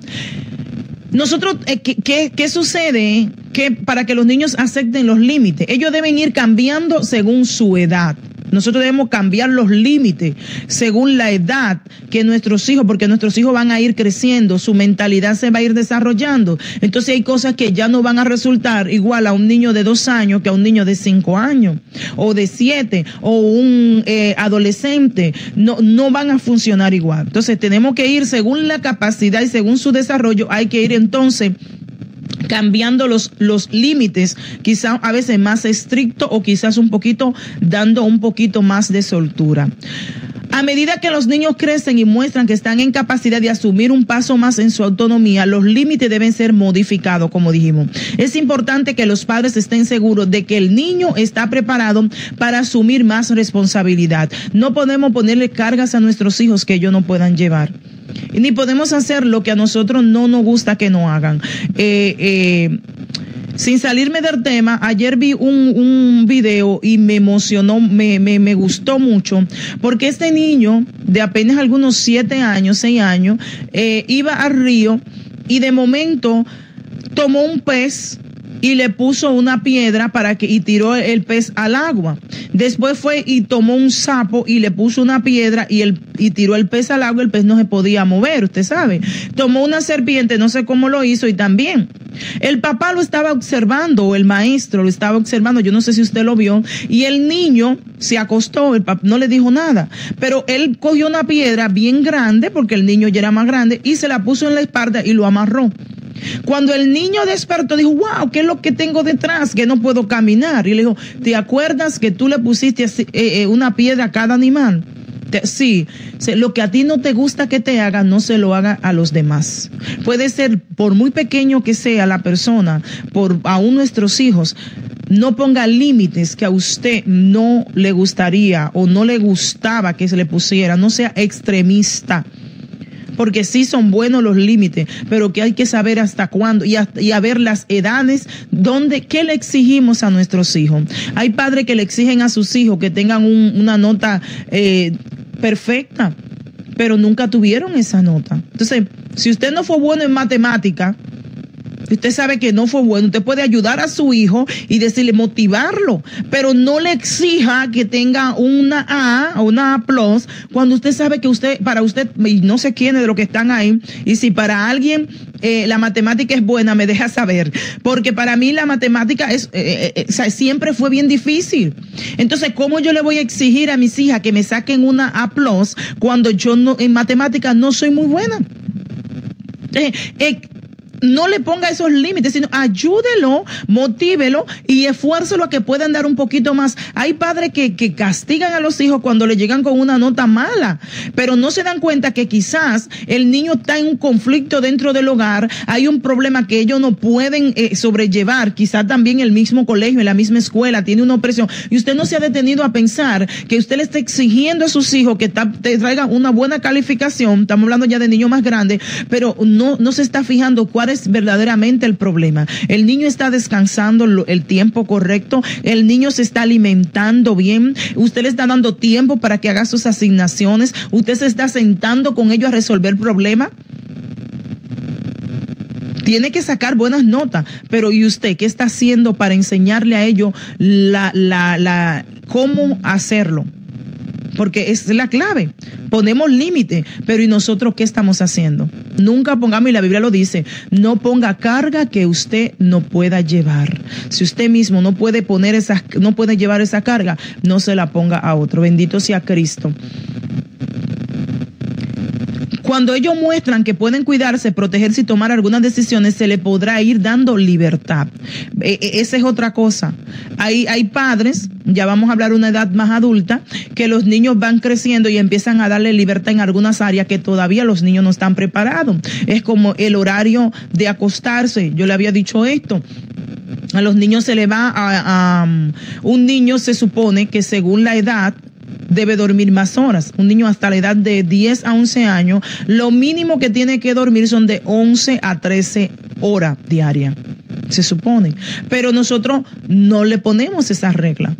Nosotros, eh, ¿qué, qué, sucede? Que para que los niños acepten los límites, ellos deben ir cambiando según su edad. Nosotros debemos cambiar los límites según la edad que nuestros hijos, porque nuestros hijos van a ir creciendo, su mentalidad se va a ir desarrollando. Entonces hay cosas que ya no van a resultar igual a un niño de dos años que a un niño de cinco años, o de siete, o un eh, adolescente. No, no van a funcionar igual. Entonces tenemos que ir según la capacidad y según su desarrollo, hay que ir entonces cambiando los, los límites, quizás a veces más estricto o quizás un poquito dando un poquito más de soltura. A medida que los niños crecen y muestran que están en capacidad de asumir un paso más en su autonomía, los límites deben ser modificados, como dijimos. Es importante que los padres estén seguros de que el niño está preparado para asumir más responsabilidad. No podemos ponerle cargas a nuestros hijos que ellos no puedan llevar ni podemos hacer lo que a nosotros no nos gusta que no hagan. Eh, eh, sin salirme del tema, ayer vi un, un video y me emocionó, me, me, me, gustó mucho, porque este niño de apenas algunos siete años, seis años, eh, iba al río y de momento tomó un pez y le puso una piedra para que y tiró el pez al agua. Después fue y tomó un sapo y le puso una piedra y el y tiró el pez al agua, el pez no se podía mover, usted sabe. Tomó una serpiente, no sé cómo lo hizo y también. El papá lo estaba observando o el maestro lo estaba observando, yo no sé si usted lo vio, y el niño se acostó, el papá no le dijo nada, pero él cogió una piedra bien grande porque el niño ya era más grande y se la puso en la espalda y lo amarró. Cuando el niño despertó, dijo, wow, ¿qué es lo que tengo detrás? Que no puedo caminar. Y le dijo, ¿te acuerdas que tú le pusiste eh, eh, una piedra a cada animal? Sí, lo que a ti no te gusta que te haga, no se lo haga a los demás. Puede ser, por muy pequeño que sea la persona, por aún nuestros hijos, no ponga límites que a usted no le gustaría o no le gustaba que se le pusiera, no sea extremista porque sí son buenos los límites, pero que hay que saber hasta cuándo y a, ver las edades donde, ¿qué le exigimos a nuestros hijos? Hay padres que le exigen a sus hijos que tengan una nota eh, perfecta, pero nunca tuvieron esa nota. Entonces, si usted no fue bueno en matemática, usted sabe que no fue bueno, usted puede ayudar a su hijo y decirle, motivarlo, pero no le exija que tenga una A o una A plus cuando usted sabe que usted, para usted, y no sé quiénes de los que están ahí, y si para alguien eh, la matemática es buena, me deja saber, porque para mí la matemática es, eh, eh, siempre fue bien difícil. Entonces, ¿cómo yo le voy a exigir a mis hijas que me saquen una A plus cuando yo no, en matemática no soy muy buena? No le ponga esos límites, sino ayúdelo, motívelo y esfuérzelo a que puedan dar un poquito más. Hay padres que, que castigan a los hijos cuando le llegan con una nota mala, pero no se dan cuenta que quizás el niño está en un conflicto dentro del hogar, hay un problema que ellos no pueden eh, sobrellevar, quizás también el mismo colegio, en la misma escuela, tiene una opresión, y usted no se ha detenido a pensar que usted le está exigiendo a sus hijos que te traigan una buena calificación, estamos hablando ya de niños más grandes, pero no, no se está fijando cuál es verdaderamente el problema. El niño está descansando el tiempo correcto, el niño se está alimentando bien, usted le está dando tiempo para que haga sus asignaciones, usted se está sentando con ellos a resolver problemas tiene que sacar buenas notas, pero ¿y usted qué está haciendo para enseñarle a ellos cómo hacerlo? Porque es la clave. Ponemos límite, pero ¿y nosotros qué estamos haciendo? Nunca pongamos, y la Biblia lo dice, no ponga carga que usted no pueda llevar. Si usted mismo no puede poner esa, no puede llevar esa carga, no se la ponga a otro. Bendito sea Cristo. Cuando ellos muestran que pueden cuidarse, protegerse y tomar algunas decisiones, se le podrá ir dando libertad. E, e, esa es otra cosa. Hay, hay padres, ya vamos a hablar una edad más adulta, que los niños van creciendo y empiezan a darle libertad en algunas áreas que todavía los niños no están preparados. Es como el horario de acostarse. Yo le había dicho esto a los niños se le va a, a, un niño se supone que según la edad debe dormir más horas. Un niño hasta la edad de 10 a 11 años, lo mínimo que tiene que dormir son de 11 a 13 horas diarias, se supone. Pero nosotros no le ponemos esa regla.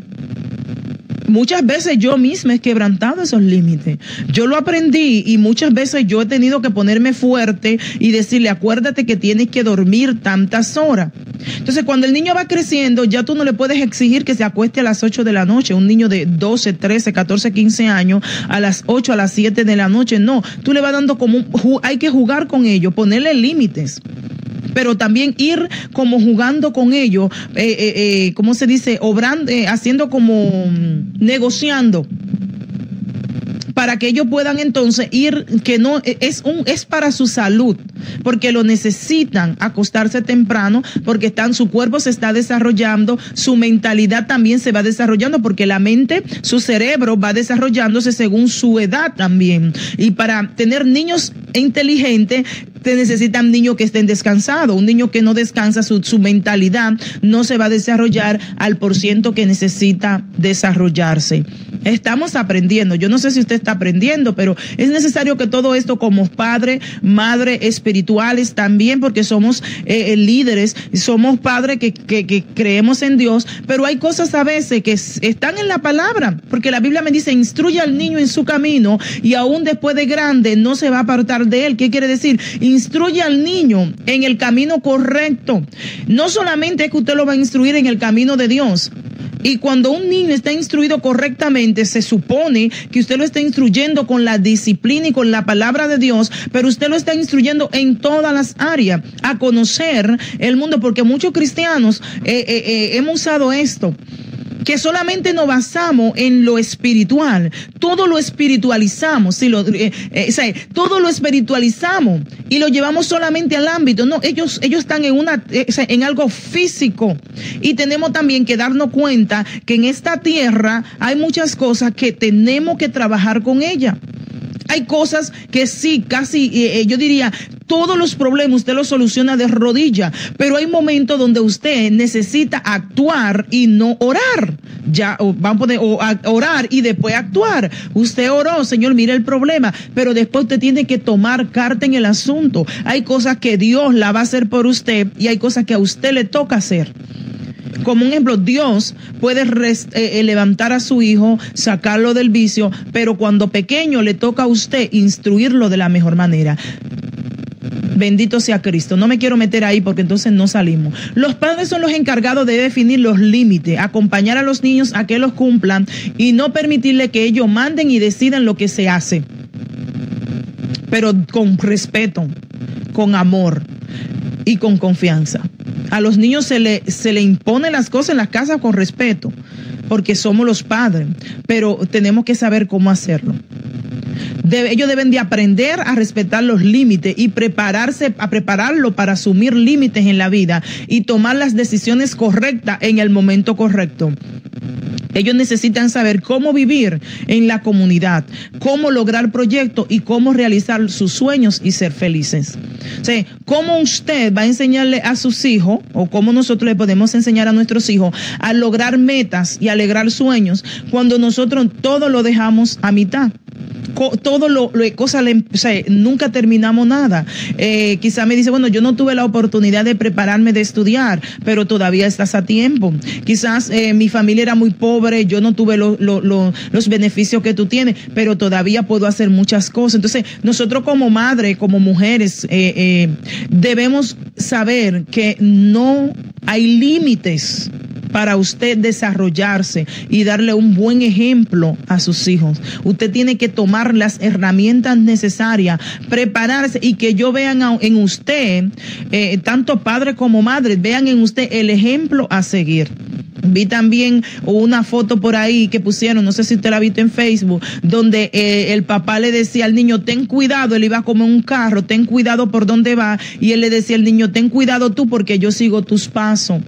Muchas veces yo misma he quebrantado esos límites. Yo lo aprendí y muchas veces yo he tenido que ponerme fuerte y decirle, acuérdate que tienes que dormir tantas horas. Entonces, cuando el niño va creciendo, ya tú no le puedes exigir que se acueste a las 8 de la noche. Un niño de 12, 13, 14, 15 años, a las 8, a las 7 de la noche. No, tú le vas dando como, hay que jugar con ello, ponerle límites pero también ir como jugando con ellos, eh, eh, eh, ¿cómo se dice? Obrando, eh, haciendo como mm, negociando para que ellos puedan entonces ir, que no es un, es para su salud, porque lo necesitan acostarse temprano, porque están, su cuerpo se está desarrollando, su mentalidad también se va desarrollando, porque la mente, su cerebro va desarrollándose según su edad también. Y para tener niños inteligentes, te necesitan niños que estén descansados. Un niño que no descansa, su, su, mentalidad no se va a desarrollar al por ciento que necesita desarrollarse. Estamos aprendiendo. Yo no sé si usted está aprendiendo, pero es necesario que todo esto como padre, madre, espirituales también, porque somos eh, líderes, somos padres que, que, que creemos en Dios, pero hay cosas a veces que están en la palabra, porque la Biblia me dice, instruye al niño en su camino y aún después de grande no se va a apartar de él. ¿Qué quiere decir? Instruye al niño en el camino correcto. No solamente es que usted lo va a instruir en el camino de Dios, y cuando un niño está instruido correctamente, se supone que usted lo está instruyendo con la disciplina y con la palabra de Dios, pero usted lo está instruyendo en todas las áreas a conocer el mundo, porque muchos cristianos eh, eh, eh, hemos usado esto que solamente nos basamos en lo espiritual, todo lo espiritualizamos, si lo, eh, eh, todo lo espiritualizamos y lo llevamos solamente al ámbito. No, ellos, ellos están en una, eh, en algo físico y tenemos también que darnos cuenta que en esta tierra hay muchas cosas que tenemos que trabajar con ella. Hay cosas que sí, casi, eh, yo diría, todos los problemas usted los soluciona de rodilla, pero hay momentos donde usted necesita actuar y no orar. Ya, vamos a poner, o orar y después actuar. Usted oró, Señor, mire el problema, pero después usted tiene que tomar carta en el asunto. Hay cosas que Dios la va a hacer por usted y hay cosas que a usted le toca hacer. Como un ejemplo, Dios puede eh, eh, levantar a su hijo, sacarlo del vicio, pero cuando pequeño le toca a usted instruirlo de la mejor manera. Bendito sea Cristo. No me quiero meter ahí porque entonces no salimos. Los padres son los encargados de definir los límites, acompañar a los niños a que los cumplan y no permitirle que ellos manden y decidan lo que se hace. Pero con respeto, con amor y con confianza. A los niños se le, se le imponen las cosas en la casa con respeto, porque somos los padres, pero tenemos que saber cómo hacerlo. Ellos deben de aprender a respetar los límites y prepararse, a prepararlo para asumir límites en la vida y tomar las decisiones correctas en el momento correcto. Ellos necesitan saber cómo vivir en la comunidad, cómo lograr proyectos y cómo realizar sus sueños y ser felices. Cómo usted va a enseñarle a sus hijos o cómo nosotros le podemos enseñar a nuestros hijos a lograr metas y alegrar sueños cuando nosotros todo lo dejamos a mitad todo lo, lo cosas, o sea, nunca terminamos nada. Eh, quizá me dice, bueno, yo no tuve la oportunidad de prepararme de estudiar, pero todavía estás a tiempo. Quizás eh, mi familia era muy pobre, yo no tuve lo, los beneficios que tú tienes, pero todavía puedo hacer muchas cosas. Entonces, nosotros como madre, como mujeres, eh, eh debemos saber que no hay límites para usted desarrollarse y darle un buen ejemplo a sus hijos. Usted tiene que tomar las herramientas necesarias, prepararse y que yo vean en usted, eh, tanto padre como madre, vean en usted el ejemplo a seguir. Vi también una foto por ahí que pusieron, no sé si usted la ha visto en Facebook, donde eh, el papá le decía al niño, ten cuidado, él iba como en un carro, ten cuidado por dónde va, y él le decía al niño, ten cuidado tú porque yo sigo tus pasos.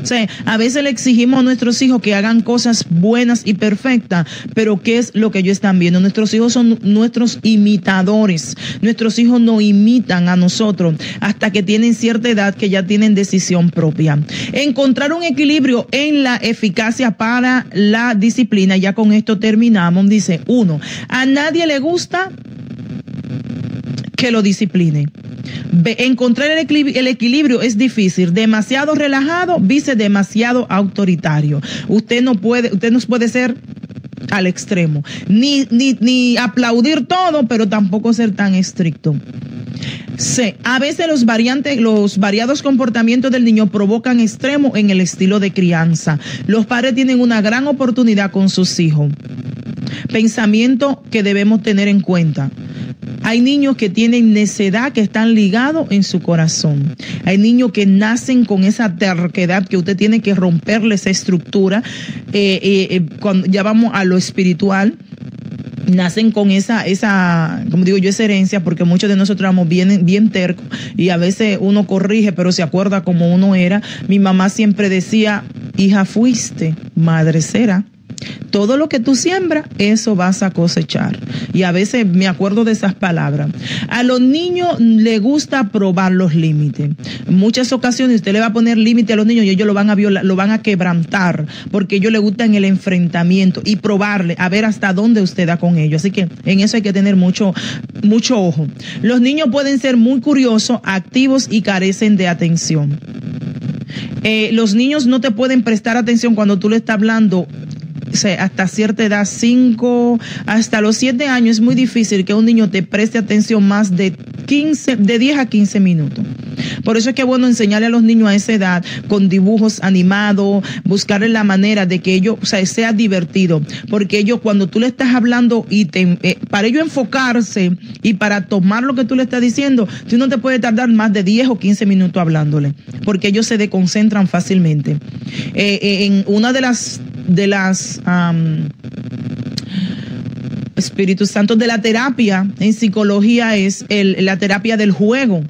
O a veces le exigimos a nuestros hijos que hagan cosas buenas y perfectas, pero ¿qué es lo que ellos están viendo? Nuestros hijos son nuestros imitadores. Nuestros hijos no imitan a nosotros hasta que tienen cierta edad que ya tienen decisión propia. Encontrar un equilibrio en la eficacia para la disciplina, ya con esto terminamos, dice uno, a nadie le gusta que lo discipline. Encontrar el equilibrio, es difícil. Demasiado relajado, vice demasiado autoritario. Usted no puede, usted no puede ser al extremo. Ni, ni, ni aplaudir todo, pero tampoco ser tan estricto. C. A veces los variantes, los variados comportamientos del niño provocan extremo en el estilo de crianza. Los padres tienen una gran oportunidad con sus hijos. Pensamiento que debemos tener en cuenta. Hay niños que tienen necedad que están ligados en su corazón. Hay niños que nacen con esa terquedad que usted tiene que romperle esa estructura. Eh, eh, eh, cuando ya vamos a lo espiritual nacen con esa, esa, como digo yo, esa herencia, porque muchos de nosotros éramos bien, bien tercos y a veces uno corrige, pero se acuerda como uno era. Mi mamá siempre decía, hija fuiste, madre será. Todo lo que tú siembras, eso vas a cosechar. Y a veces me acuerdo de esas palabras. A los niños les gusta probar los límites. En muchas ocasiones usted le va a poner límite a los niños y ellos lo van a violar, lo van a quebrantar, porque ellos les gustan el enfrentamiento y probarle, a ver hasta dónde usted da con ellos. Así que en eso hay que tener mucho, mucho ojo. Los niños pueden ser muy curiosos, activos y carecen de atención. Eh, los niños no te pueden prestar atención cuando tú le estás hablando hasta cierta edad, 5, hasta los 7 años, es muy difícil que un niño te preste atención más de 15, de 10 a 15 minutos. Por eso es que es bueno enseñarle a los niños a esa edad con dibujos animados, buscarle la manera de que ellos, o sea, sea divertido. Porque ellos, cuando tú le estás hablando y te, eh, para ellos enfocarse y para tomar lo que tú le estás diciendo, tú no te puedes tardar más de 10 o 15 minutos hablándole. Porque ellos se deconcentran fácilmente. Eh, eh, en una de las, de las, Espíritu Santo de la terapia en psicología es la terapia del juego.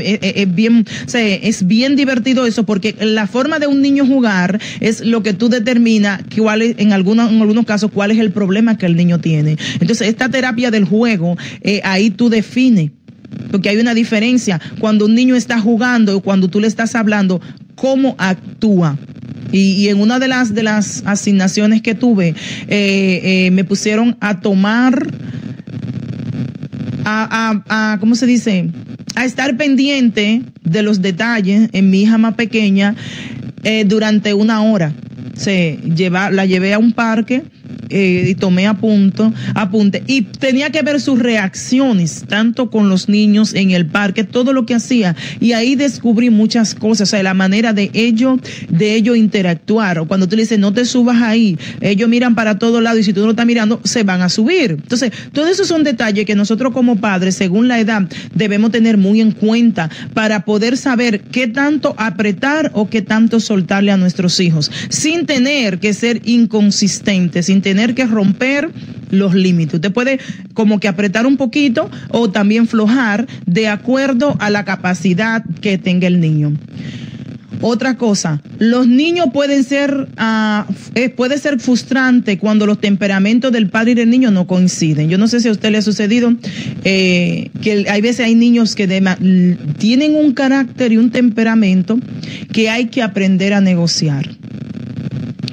Es, bien, es bien divertido eso porque la forma de un niño jugar es lo que tú determinas cuál es, en algunos, en algunos casos cuál es el problema que el niño tiene. Entonces, esta terapia del juego, eh, ahí tú defines porque hay una diferencia cuando un niño está jugando y cuando tú le estás hablando, cómo actúa. Y, en una de las, de las asignaciones que tuve, eh, eh, me pusieron a tomar, a, a, a, ¿cómo se dice? A estar pendiente de los detalles en mi hija más pequeña eh, durante una hora. Se lleva, la llevé a un parque eh, y tomé apunto, apunte y tenía que ver sus reacciones, tanto con los niños en el parque, todo lo que hacía. Y ahí descubrí muchas cosas, o sea, la manera de ellos, de ellos interactuar. O cuando tú le dices, no te subas ahí, ellos miran para todos lados y si tú no estás mirando, se van a subir. Entonces, todo eso son detalles que nosotros como padres, según la edad, debemos tener muy en cuenta para poder saber qué tanto apretar o qué tanto soltarle a nuestros hijos, sin tener que ser inconsistentes, sin tener que romper los límites. Usted puede como que apretar un poquito o también flojar de acuerdo a la capacidad que tenga el niño. Otra cosa, los niños pueden ser, uh, puede ser frustrante cuando los temperamentos del padre y del niño no coinciden. Yo no sé si a usted le ha sucedido eh, que hay veces hay niños que tienen un carácter y un temperamento que hay que aprender a negociar.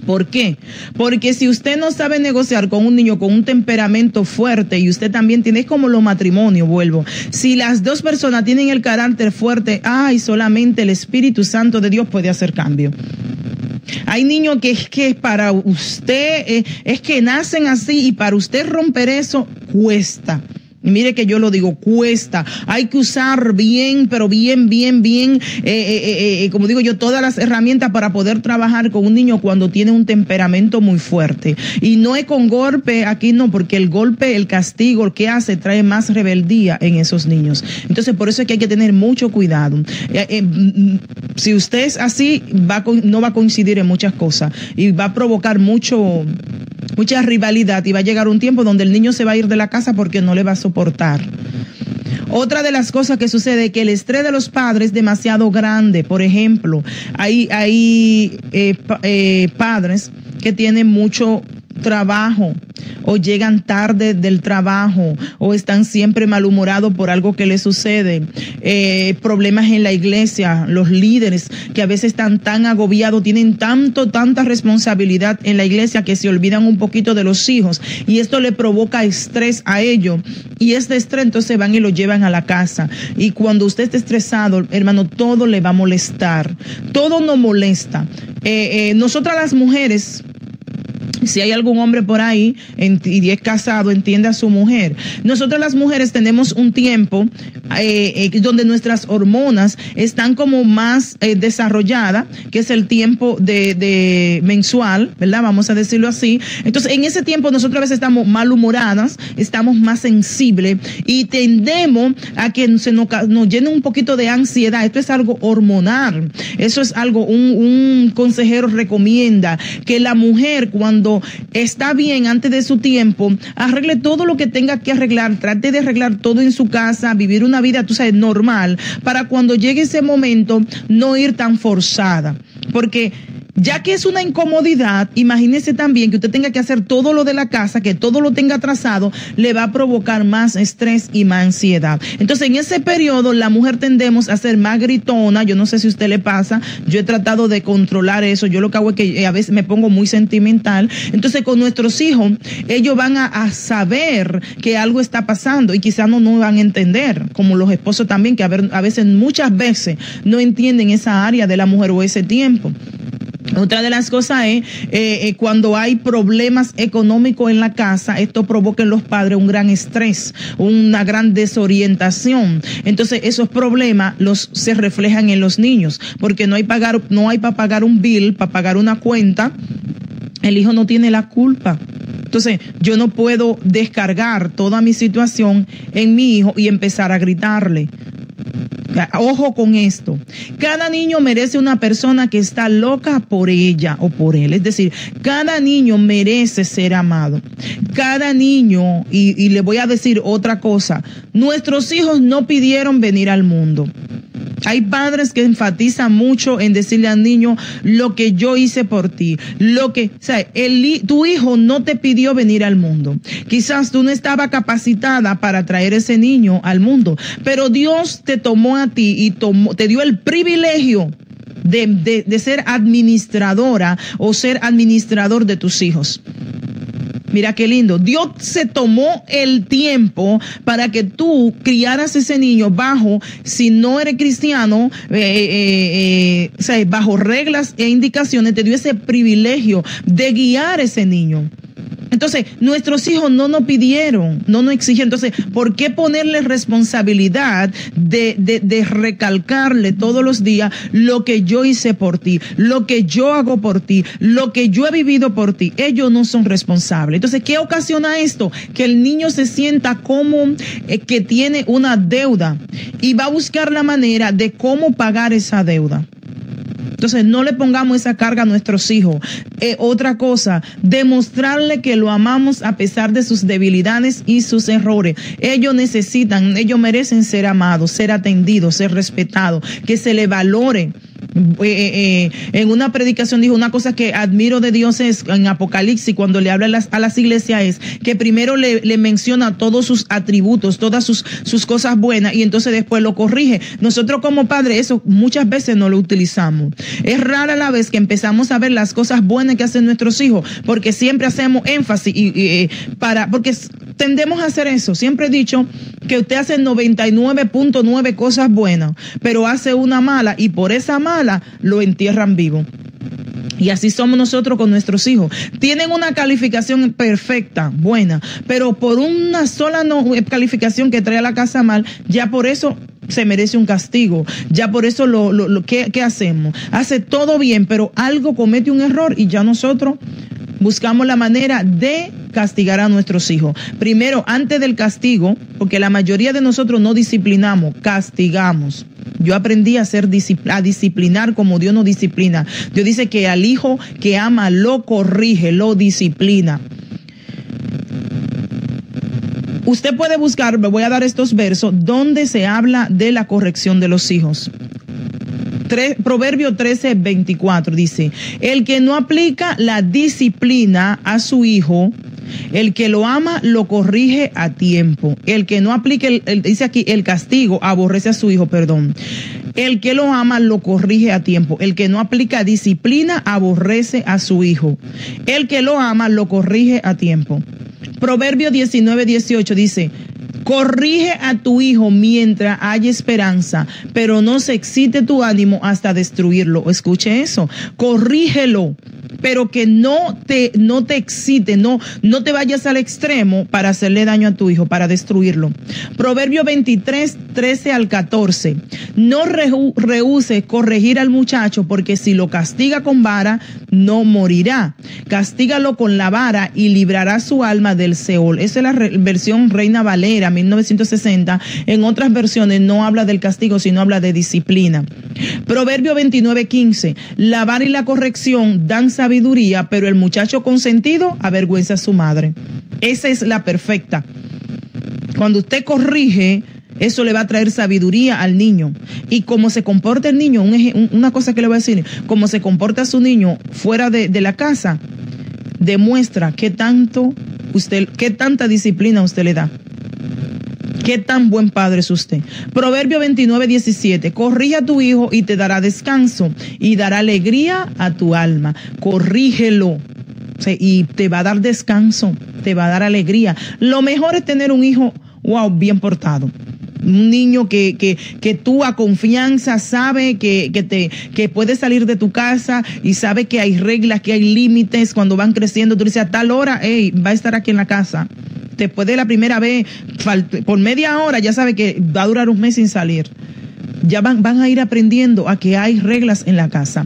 ¿Por qué? Porque si usted no sabe negociar con un niño con un temperamento fuerte y usted también tiene, es como los matrimonios, vuelvo. Si las dos personas tienen el carácter fuerte, ay, solamente el Espíritu Santo de Dios puede hacer cambio. Hay niños que es que para usted, eh, es que nacen así y para usted romper eso cuesta. Y mire que yo lo digo, cuesta. Hay que usar bien, pero bien, bien, bien, eh, eh, eh, como digo yo, todas las herramientas para poder trabajar con un niño cuando tiene un temperamento muy fuerte. Y no es con golpe, aquí no, porque el golpe, el castigo, el que hace, trae más rebeldía en esos niños. Entonces, por eso es que hay que tener mucho cuidado. Mm, si usted es así, va no va a coincidir en muchas cosas y va a provocar mucho, mucha rivalidad y va a llegar un tiempo donde el niño se va a ir de la casa porque no le va a soportar. Otra de las cosas que sucede es que el estrés de los padres es demasiado grande. Por ejemplo, hay, hay eh, eh, padres que tienen mucho trabajo o llegan tarde del trabajo o están siempre malhumorados por algo que les sucede, eh, problemas en la iglesia, los líderes que a veces están tan agobiados, tienen tanto, tanta responsabilidad en la iglesia que se olvidan un poquito de los hijos y esto le provoca estrés a ellos y este estrés entonces van y lo llevan a la casa y cuando usted está estresado, hermano, todo le va a molestar, todo nos molesta. Eh, eh, nosotras las mujeres si hay algún hombre por ahí y es casado, entiende a su mujer. Nosotros las mujeres tenemos un tiempo eh, eh, donde nuestras hormonas están como más eh, desarrolladas, que es el tiempo de, mensual, ¿verdad? Vamos a decirlo así. Entonces, en ese tiempo nosotros a veces estamos malhumoradas, estamos más sensibles y tendemos a que se nos, nos llene un poquito de ansiedad. Esto es algo hormonal. Eso es algo, un, un consejero recomienda que la mujer cuando está bien antes de su tiempo, arregle todo lo que tenga que arreglar, trate de arreglar todo en su casa, vivir una vida, tú sabes, normal, para cuando llegue ese momento no ir tan forzada. Porque ya que es una incomodidad, imagínese también que usted tenga que hacer todo lo de la casa, que todo lo tenga atrasado, le va a provocar más estrés y más ansiedad. Entonces, en ese periodo, la mujer tendemos a ser más gritona. Yo no sé si a usted le pasa. Yo he tratado de controlar eso. Yo lo que hago es que eh, a veces me pongo muy sentimental. Entonces, con nuestros hijos, ellos van a, saber que algo está pasando y quizás no, no van a entender, como los esposos también, que a, a veces, muchas veces, no entienden esa área de la mujer o ese tiempo. Otra de las cosas es eh, eh, cuando hay problemas económicos en la casa, esto provoca en los padres un gran estrés, una gran desorientación. Entonces esos problemas los se reflejan en los niños, porque no hay pagar, no hay para pagar un bill, para pagar una cuenta. El hijo no tiene la culpa. Entonces, yo no puedo descargar toda mi situación en mi hijo y empezar a gritarle. Ojo con esto. Cada niño merece una persona que está loca por ella o por él. Es decir, cada niño merece ser amado. Cada niño, y, y le voy a decir otra cosa, nuestros hijos no pidieron venir al mundo. Hay padres que enfatizan mucho en decirle al niño lo que yo hice por ti, lo que, o tu hijo no te pidió venir al mundo. Quizás tú no estabas capacitada para traer ese niño al mundo, pero Dios te tomó a ti y tomó, te dio el privilegio de ser administradora o ser administrador de tus hijos. Mira qué lindo. Dios se tomó el tiempo para que tú criaras ese niño bajo, si no eres cristiano, eh, eh, eh, bajo reglas e indicaciones, te dio ese privilegio de guiar ese niño. Entonces, nuestros hijos no nos pidieron, no nos exigieron. Entonces, ¿por qué ponerle responsabilidad de, de, de, recalcarle todos los días lo que yo hice por ti, lo que yo hago por ti, lo que yo he vivido por ti? Ellos no son responsables. Entonces, ¿qué ocasiona esto? Que el niño se sienta como eh, que tiene una deuda y va a buscar la manera de cómo pagar esa deuda. Entonces, no le pongamos esa carga a nuestros hijos. Eh, otra cosa, demostrarle que lo amamos a pesar de sus debilidades y sus errores. Ellos necesitan, ellos merecen ser amados, ser atendidos, ser respetados, que se le valore. Eh, eh, en una predicación dijo una cosa que admiro de Dios es en Apocalipsis cuando le habla a las, iglesias es que primero le, menciona todos sus atributos, todas sus, cosas buenas y entonces después lo corrige. Nosotros como padres eso muchas veces no lo utilizamos. Es rara la vez que empezamos a ver las cosas buenas que hacen nuestros hijos, porque siempre hacemos énfasis y, eh, para, porque tendemos a hacer eso. Siempre he dicho que usted hace 99.9 cosas buenas, pero hace una mala y por esa mala lo entierran vivo. Y así somos nosotros con nuestros hijos. Tienen una calificación perfecta, buena, pero por una sola calificación que trae a la casa mal, ya por eso se merece un castigo. Ya por eso lo, lo, lo ¿qué, ¿qué hacemos? Hace todo bien, pero algo comete un error y ya nosotros buscamos la manera de castigar a nuestros hijos. Primero, antes del castigo, porque la mayoría de nosotros no disciplinamos, castigamos. Yo aprendí a, ser, a disciplinar como Dios nos disciplina. Dios dice que al hijo que ama lo corrige, lo disciplina. Usted puede buscar, me voy a dar estos versos, donde se habla de la corrección de los hijos. Proverbio 13, 24 dice, el que no aplica la disciplina a su hijo, el que lo ama lo corrige a tiempo. El que no aplique, el, dice aquí, el castigo aborrece a su hijo, perdón. El que lo ama lo corrige a tiempo. El que no aplica disciplina aborrece a su hijo. El que lo ama lo corrige a tiempo. Proverbio 19, 18 dice, Corrige a tu hijo mientras hay esperanza, pero no se excite tu ánimo hasta destruirlo. Escuche eso. Corrígelo pero que no te, no te excite, no, no te vayas al extremo para hacerle daño a tu hijo, para destruirlo. Proverbio 23, 13 al 14. No rehúse corregir al muchacho porque si lo castiga con vara, no morirá. Castígalo con la vara y librará su alma del Seol. Esa es la versión Reina Valera, 1960. En otras versiones no habla del castigo, sino habla de disciplina. Proverbio 29, 15. La vara y la corrección dan sabiduría, pero el muchacho consentido avergüenza a su madre. Esa es la perfecta. Cuando usted corrige, eso le va a traer sabiduría al niño. Y cómo se comporta el niño, una cosa que le voy a decir, cómo se comporta su niño fuera de, de la casa, demuestra qué tanto usted, qué tanta disciplina usted le da. Qué tan buen padre es usted. Proverbio 29, 17. Corrige a tu hijo y te dará descanso y dará alegría a tu alma. Corrígelo. y te va a dar descanso, te va a dar alegría. Lo mejor es tener un hijo, wow, bien portado un niño que, que, tú a confianza sabe que, que, te, que puede salir de tu casa y sabe que hay reglas, que hay límites cuando van creciendo. Tú dices a tal hora, hey, va a estar aquí en la casa después de la primera vez, por media hora, ya sabe que va a durar un mes sin salir. Ya van, van a ir aprendiendo a que hay reglas en la casa.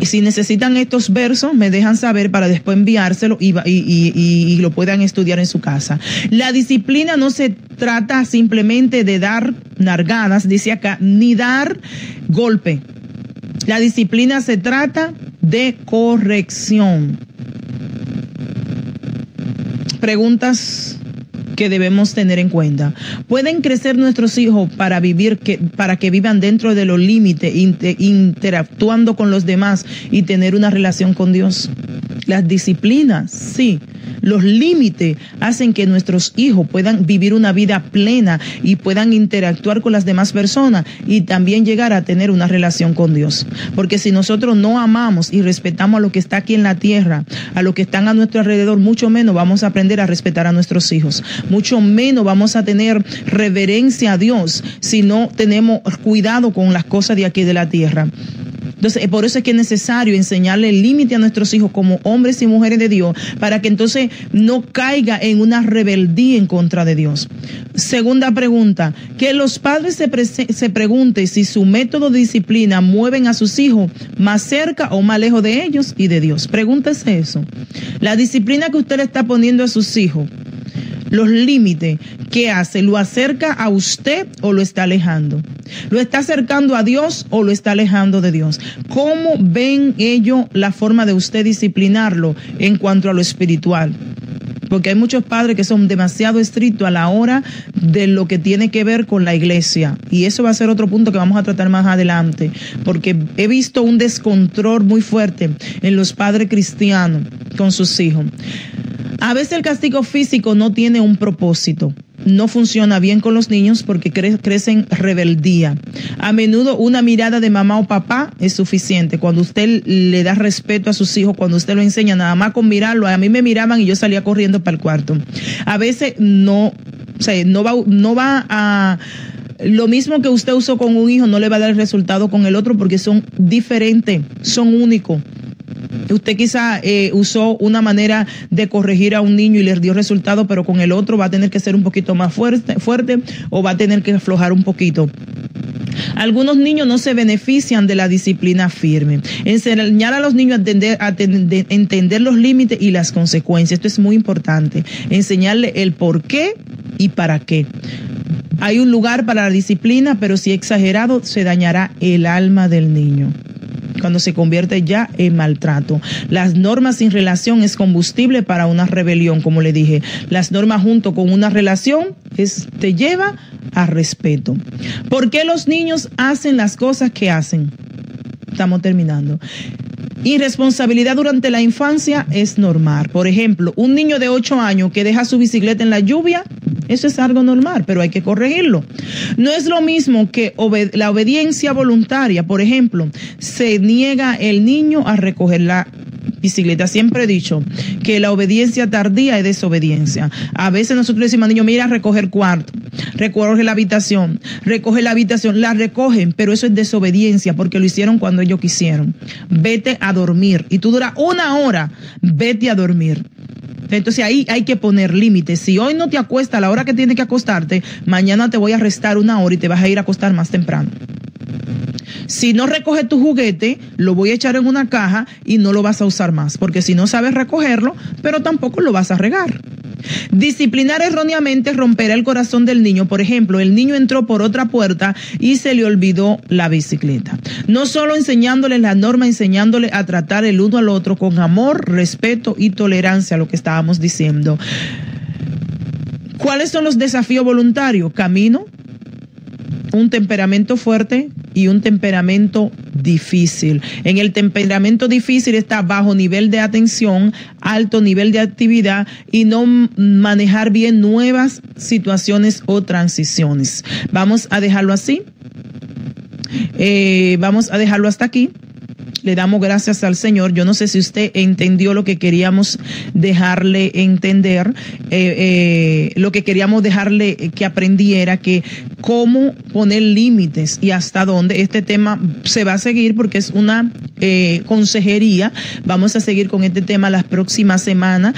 Y si necesitan estos versos, me dejan saber para después enviárselo y, y, lo puedan estudiar en su casa. La disciplina no se trata simplemente de dar nargadas, dice acá, ni dar golpe. La disciplina se trata de corrección preguntas que debemos tener en cuenta. ¿Pueden crecer nuestros hijos para vivir que, para que vivan dentro de los límites, interactuando con los demás y tener una relación con Dios? Las disciplinas, sí. Los límites hacen que nuestros hijos puedan vivir una vida plena y puedan interactuar con las demás personas y también llegar a tener una relación con Dios. Porque si nosotros no amamos y respetamos a lo que está aquí en la tierra, a lo que están a nuestro alrededor, mucho menos vamos a aprender a respetar a nuestros hijos. Mucho menos vamos a tener reverencia a Dios si no tenemos cuidado con las cosas de aquí de la tierra. Entonces, por eso es que es necesario enseñarle el límite a nuestros hijos como hombres y mujeres de Dios, para que entonces no caiga en una rebeldía en contra de Dios. Segunda pregunta, que los padres se, se pregunten si su método de disciplina mueven a sus hijos más cerca o más lejos de ellos y de Dios. Pregúntese eso. La disciplina que usted le está poniendo a sus hijos, los límites, ¿qué hace? ¿Lo acerca a usted o lo está alejando? ¿Lo está acercando a Dios o lo está alejando de Dios? ¿Cómo ven ellos la forma de usted disciplinarlo en cuanto a lo espiritual? porque hay muchos padres que son demasiado estrictos a la hora de lo que tiene que ver con la iglesia. Y eso va a ser otro punto que vamos a tratar más adelante, porque he visto un descontrol muy fuerte en los padres cristianos con sus hijos. A veces el castigo físico no tiene un propósito. No funciona bien con los niños porque crecen rebeldía. A menudo una mirada de mamá o papá es suficiente. Cuando usted le da respeto a sus hijos, cuando usted lo enseña nada más con mirarlo, a mí me miraban y yo salía corriendo para el cuarto. A veces no, no va, no va a lo mismo que usted usó con un hijo no le va a dar el resultado con el otro porque son diferentes, son únicos. Usted quizá eh, usó una manera de corregir a un niño y le dio resultado, pero con el otro va a tener que ser un poquito más fuerte, fuerte o va a tener que aflojar un poquito. Algunos niños no se benefician de la disciplina firme. Enseñar a los niños a entender, a entender los límites y las consecuencias. Esto es muy importante. Enseñarle el por qué y para qué. Hay un lugar para la disciplina, pero si exagerado se dañará el alma del niño cuando se convierte ya en maltrato. Las normas sin relación es combustible para una rebelión, como le dije. Las normas junto con una relación te lleva a respeto. ¿Por qué los niños hacen las cosas que hacen? Estamos terminando. Irresponsabilidad durante la infancia es normal. Por ejemplo, un niño de 8 años que deja su bicicleta en la lluvia eso es algo normal, pero hay que corregirlo. No es lo mismo que la obediencia voluntaria, por ejemplo, se niega el niño a recoger la bicicleta. Siempre he dicho que la obediencia tardía es desobediencia. A veces nosotros decimos, niño, mira, recoger cuarto, recoge la habitación, recoge la habitación, la recogen, pero eso es desobediencia porque lo hicieron cuando ellos quisieron. Vete a dormir y tú duras una hora, vete a dormir. Entonces ahí hay que poner límites. Si hoy no te acuestas a la hora que tienes que acostarte, mañana te voy a restar una hora y te vas a ir a acostar más temprano. Si no recoges tu juguete, lo voy a echar en una caja y no lo vas a usar más, porque si no sabes recogerlo, pero tampoco lo vas a regar. Disciplinar erróneamente romperá el corazón del niño. Por ejemplo, el niño entró por otra puerta y se le olvidó la bicicleta. No solo enseñándole la norma, enseñándole a tratar el uno al otro con amor, respeto y tolerancia, lo que estábamos diciendo. ¿Cuáles son los desafíos voluntarios? Camino, un temperamento fuerte y un temperamento difícil. En el temperamento difícil está bajo nivel de atención, alto nivel de actividad y no manejar bien nuevas situaciones o transiciones. Vamos a dejarlo así. Eh, vamos a dejarlo hasta aquí le damos gracias al Señor. Yo no sé si usted entendió lo que queríamos dejarle entender, eh, eh, lo que queríamos dejarle que aprendiera, que cómo poner límites y hasta dónde este tema se va a seguir porque es una eh, consejería. Vamos a seguir con este tema las próximas semanas,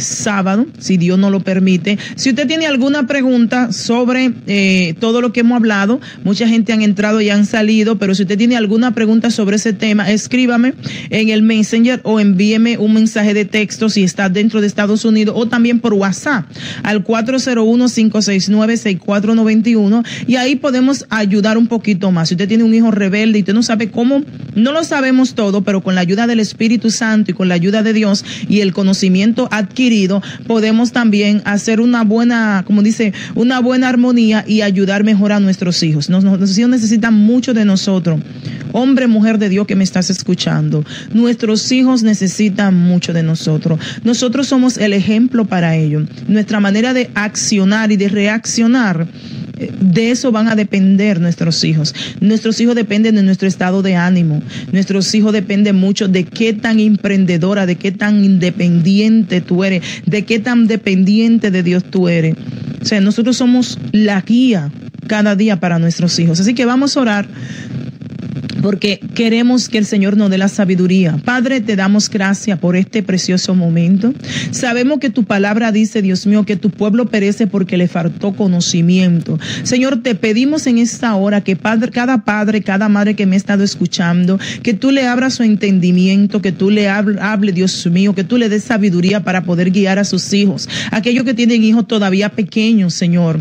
sábado, si Dios no lo permite. Si usted tiene alguna pregunta sobre todo lo que hemos hablado, mucha gente han entrado y han salido, pero si usted tiene alguna pregunta sobre ese tema, escríbame en el Messenger o envíeme un mensaje de texto si está dentro de Estados Unidos o también por WhatsApp al 401-569-6491 y ahí podemos ayudar un poquito más. Si usted tiene un hijo rebelde y usted no sabe cómo, no lo sabemos todo, pero con la ayuda del Espíritu Santo y con la ayuda de Dios y el conocimiento adquirido, podemos también hacer una buena, como dice, una buena armonía y ayudar mejor a nuestros hijos. nuestros hijos necesitan mucho de nosotros. Hombre, mujer de Dios que me estás escuchando, nuestros hijos necesitan mucho de nosotros. Nosotros somos el ejemplo para ellos. Nuestra manera de accionar y de reaccionar eh, de eso van a depender nuestros hijos. Nuestros hijos dependen de nuestro estado de ánimo. Nuestros hijos dependen mucho de qué tan emprendedora, de qué tan independiente tú eres, de qué tan dependiente de Dios tú eres. O sea, nosotros somos la guía cada día para nuestros hijos. Así que vamos a orar porque queremos que el Señor nos dé la sabiduría. Padre, te damos gracias por este precioso momento. Sabemos que tu palabra dice, Dios mío, que tu pueblo perece porque le faltó conocimiento. Señor, te pedimos en esta hora que padre, cada padre, cada madre que me ha estado escuchando, que tú le abras su entendimiento, que tú le hable, Dios mío, que tú le des sabiduría para poder guiar a sus hijos. Aquellos que tienen hijos todavía pequeños, Señor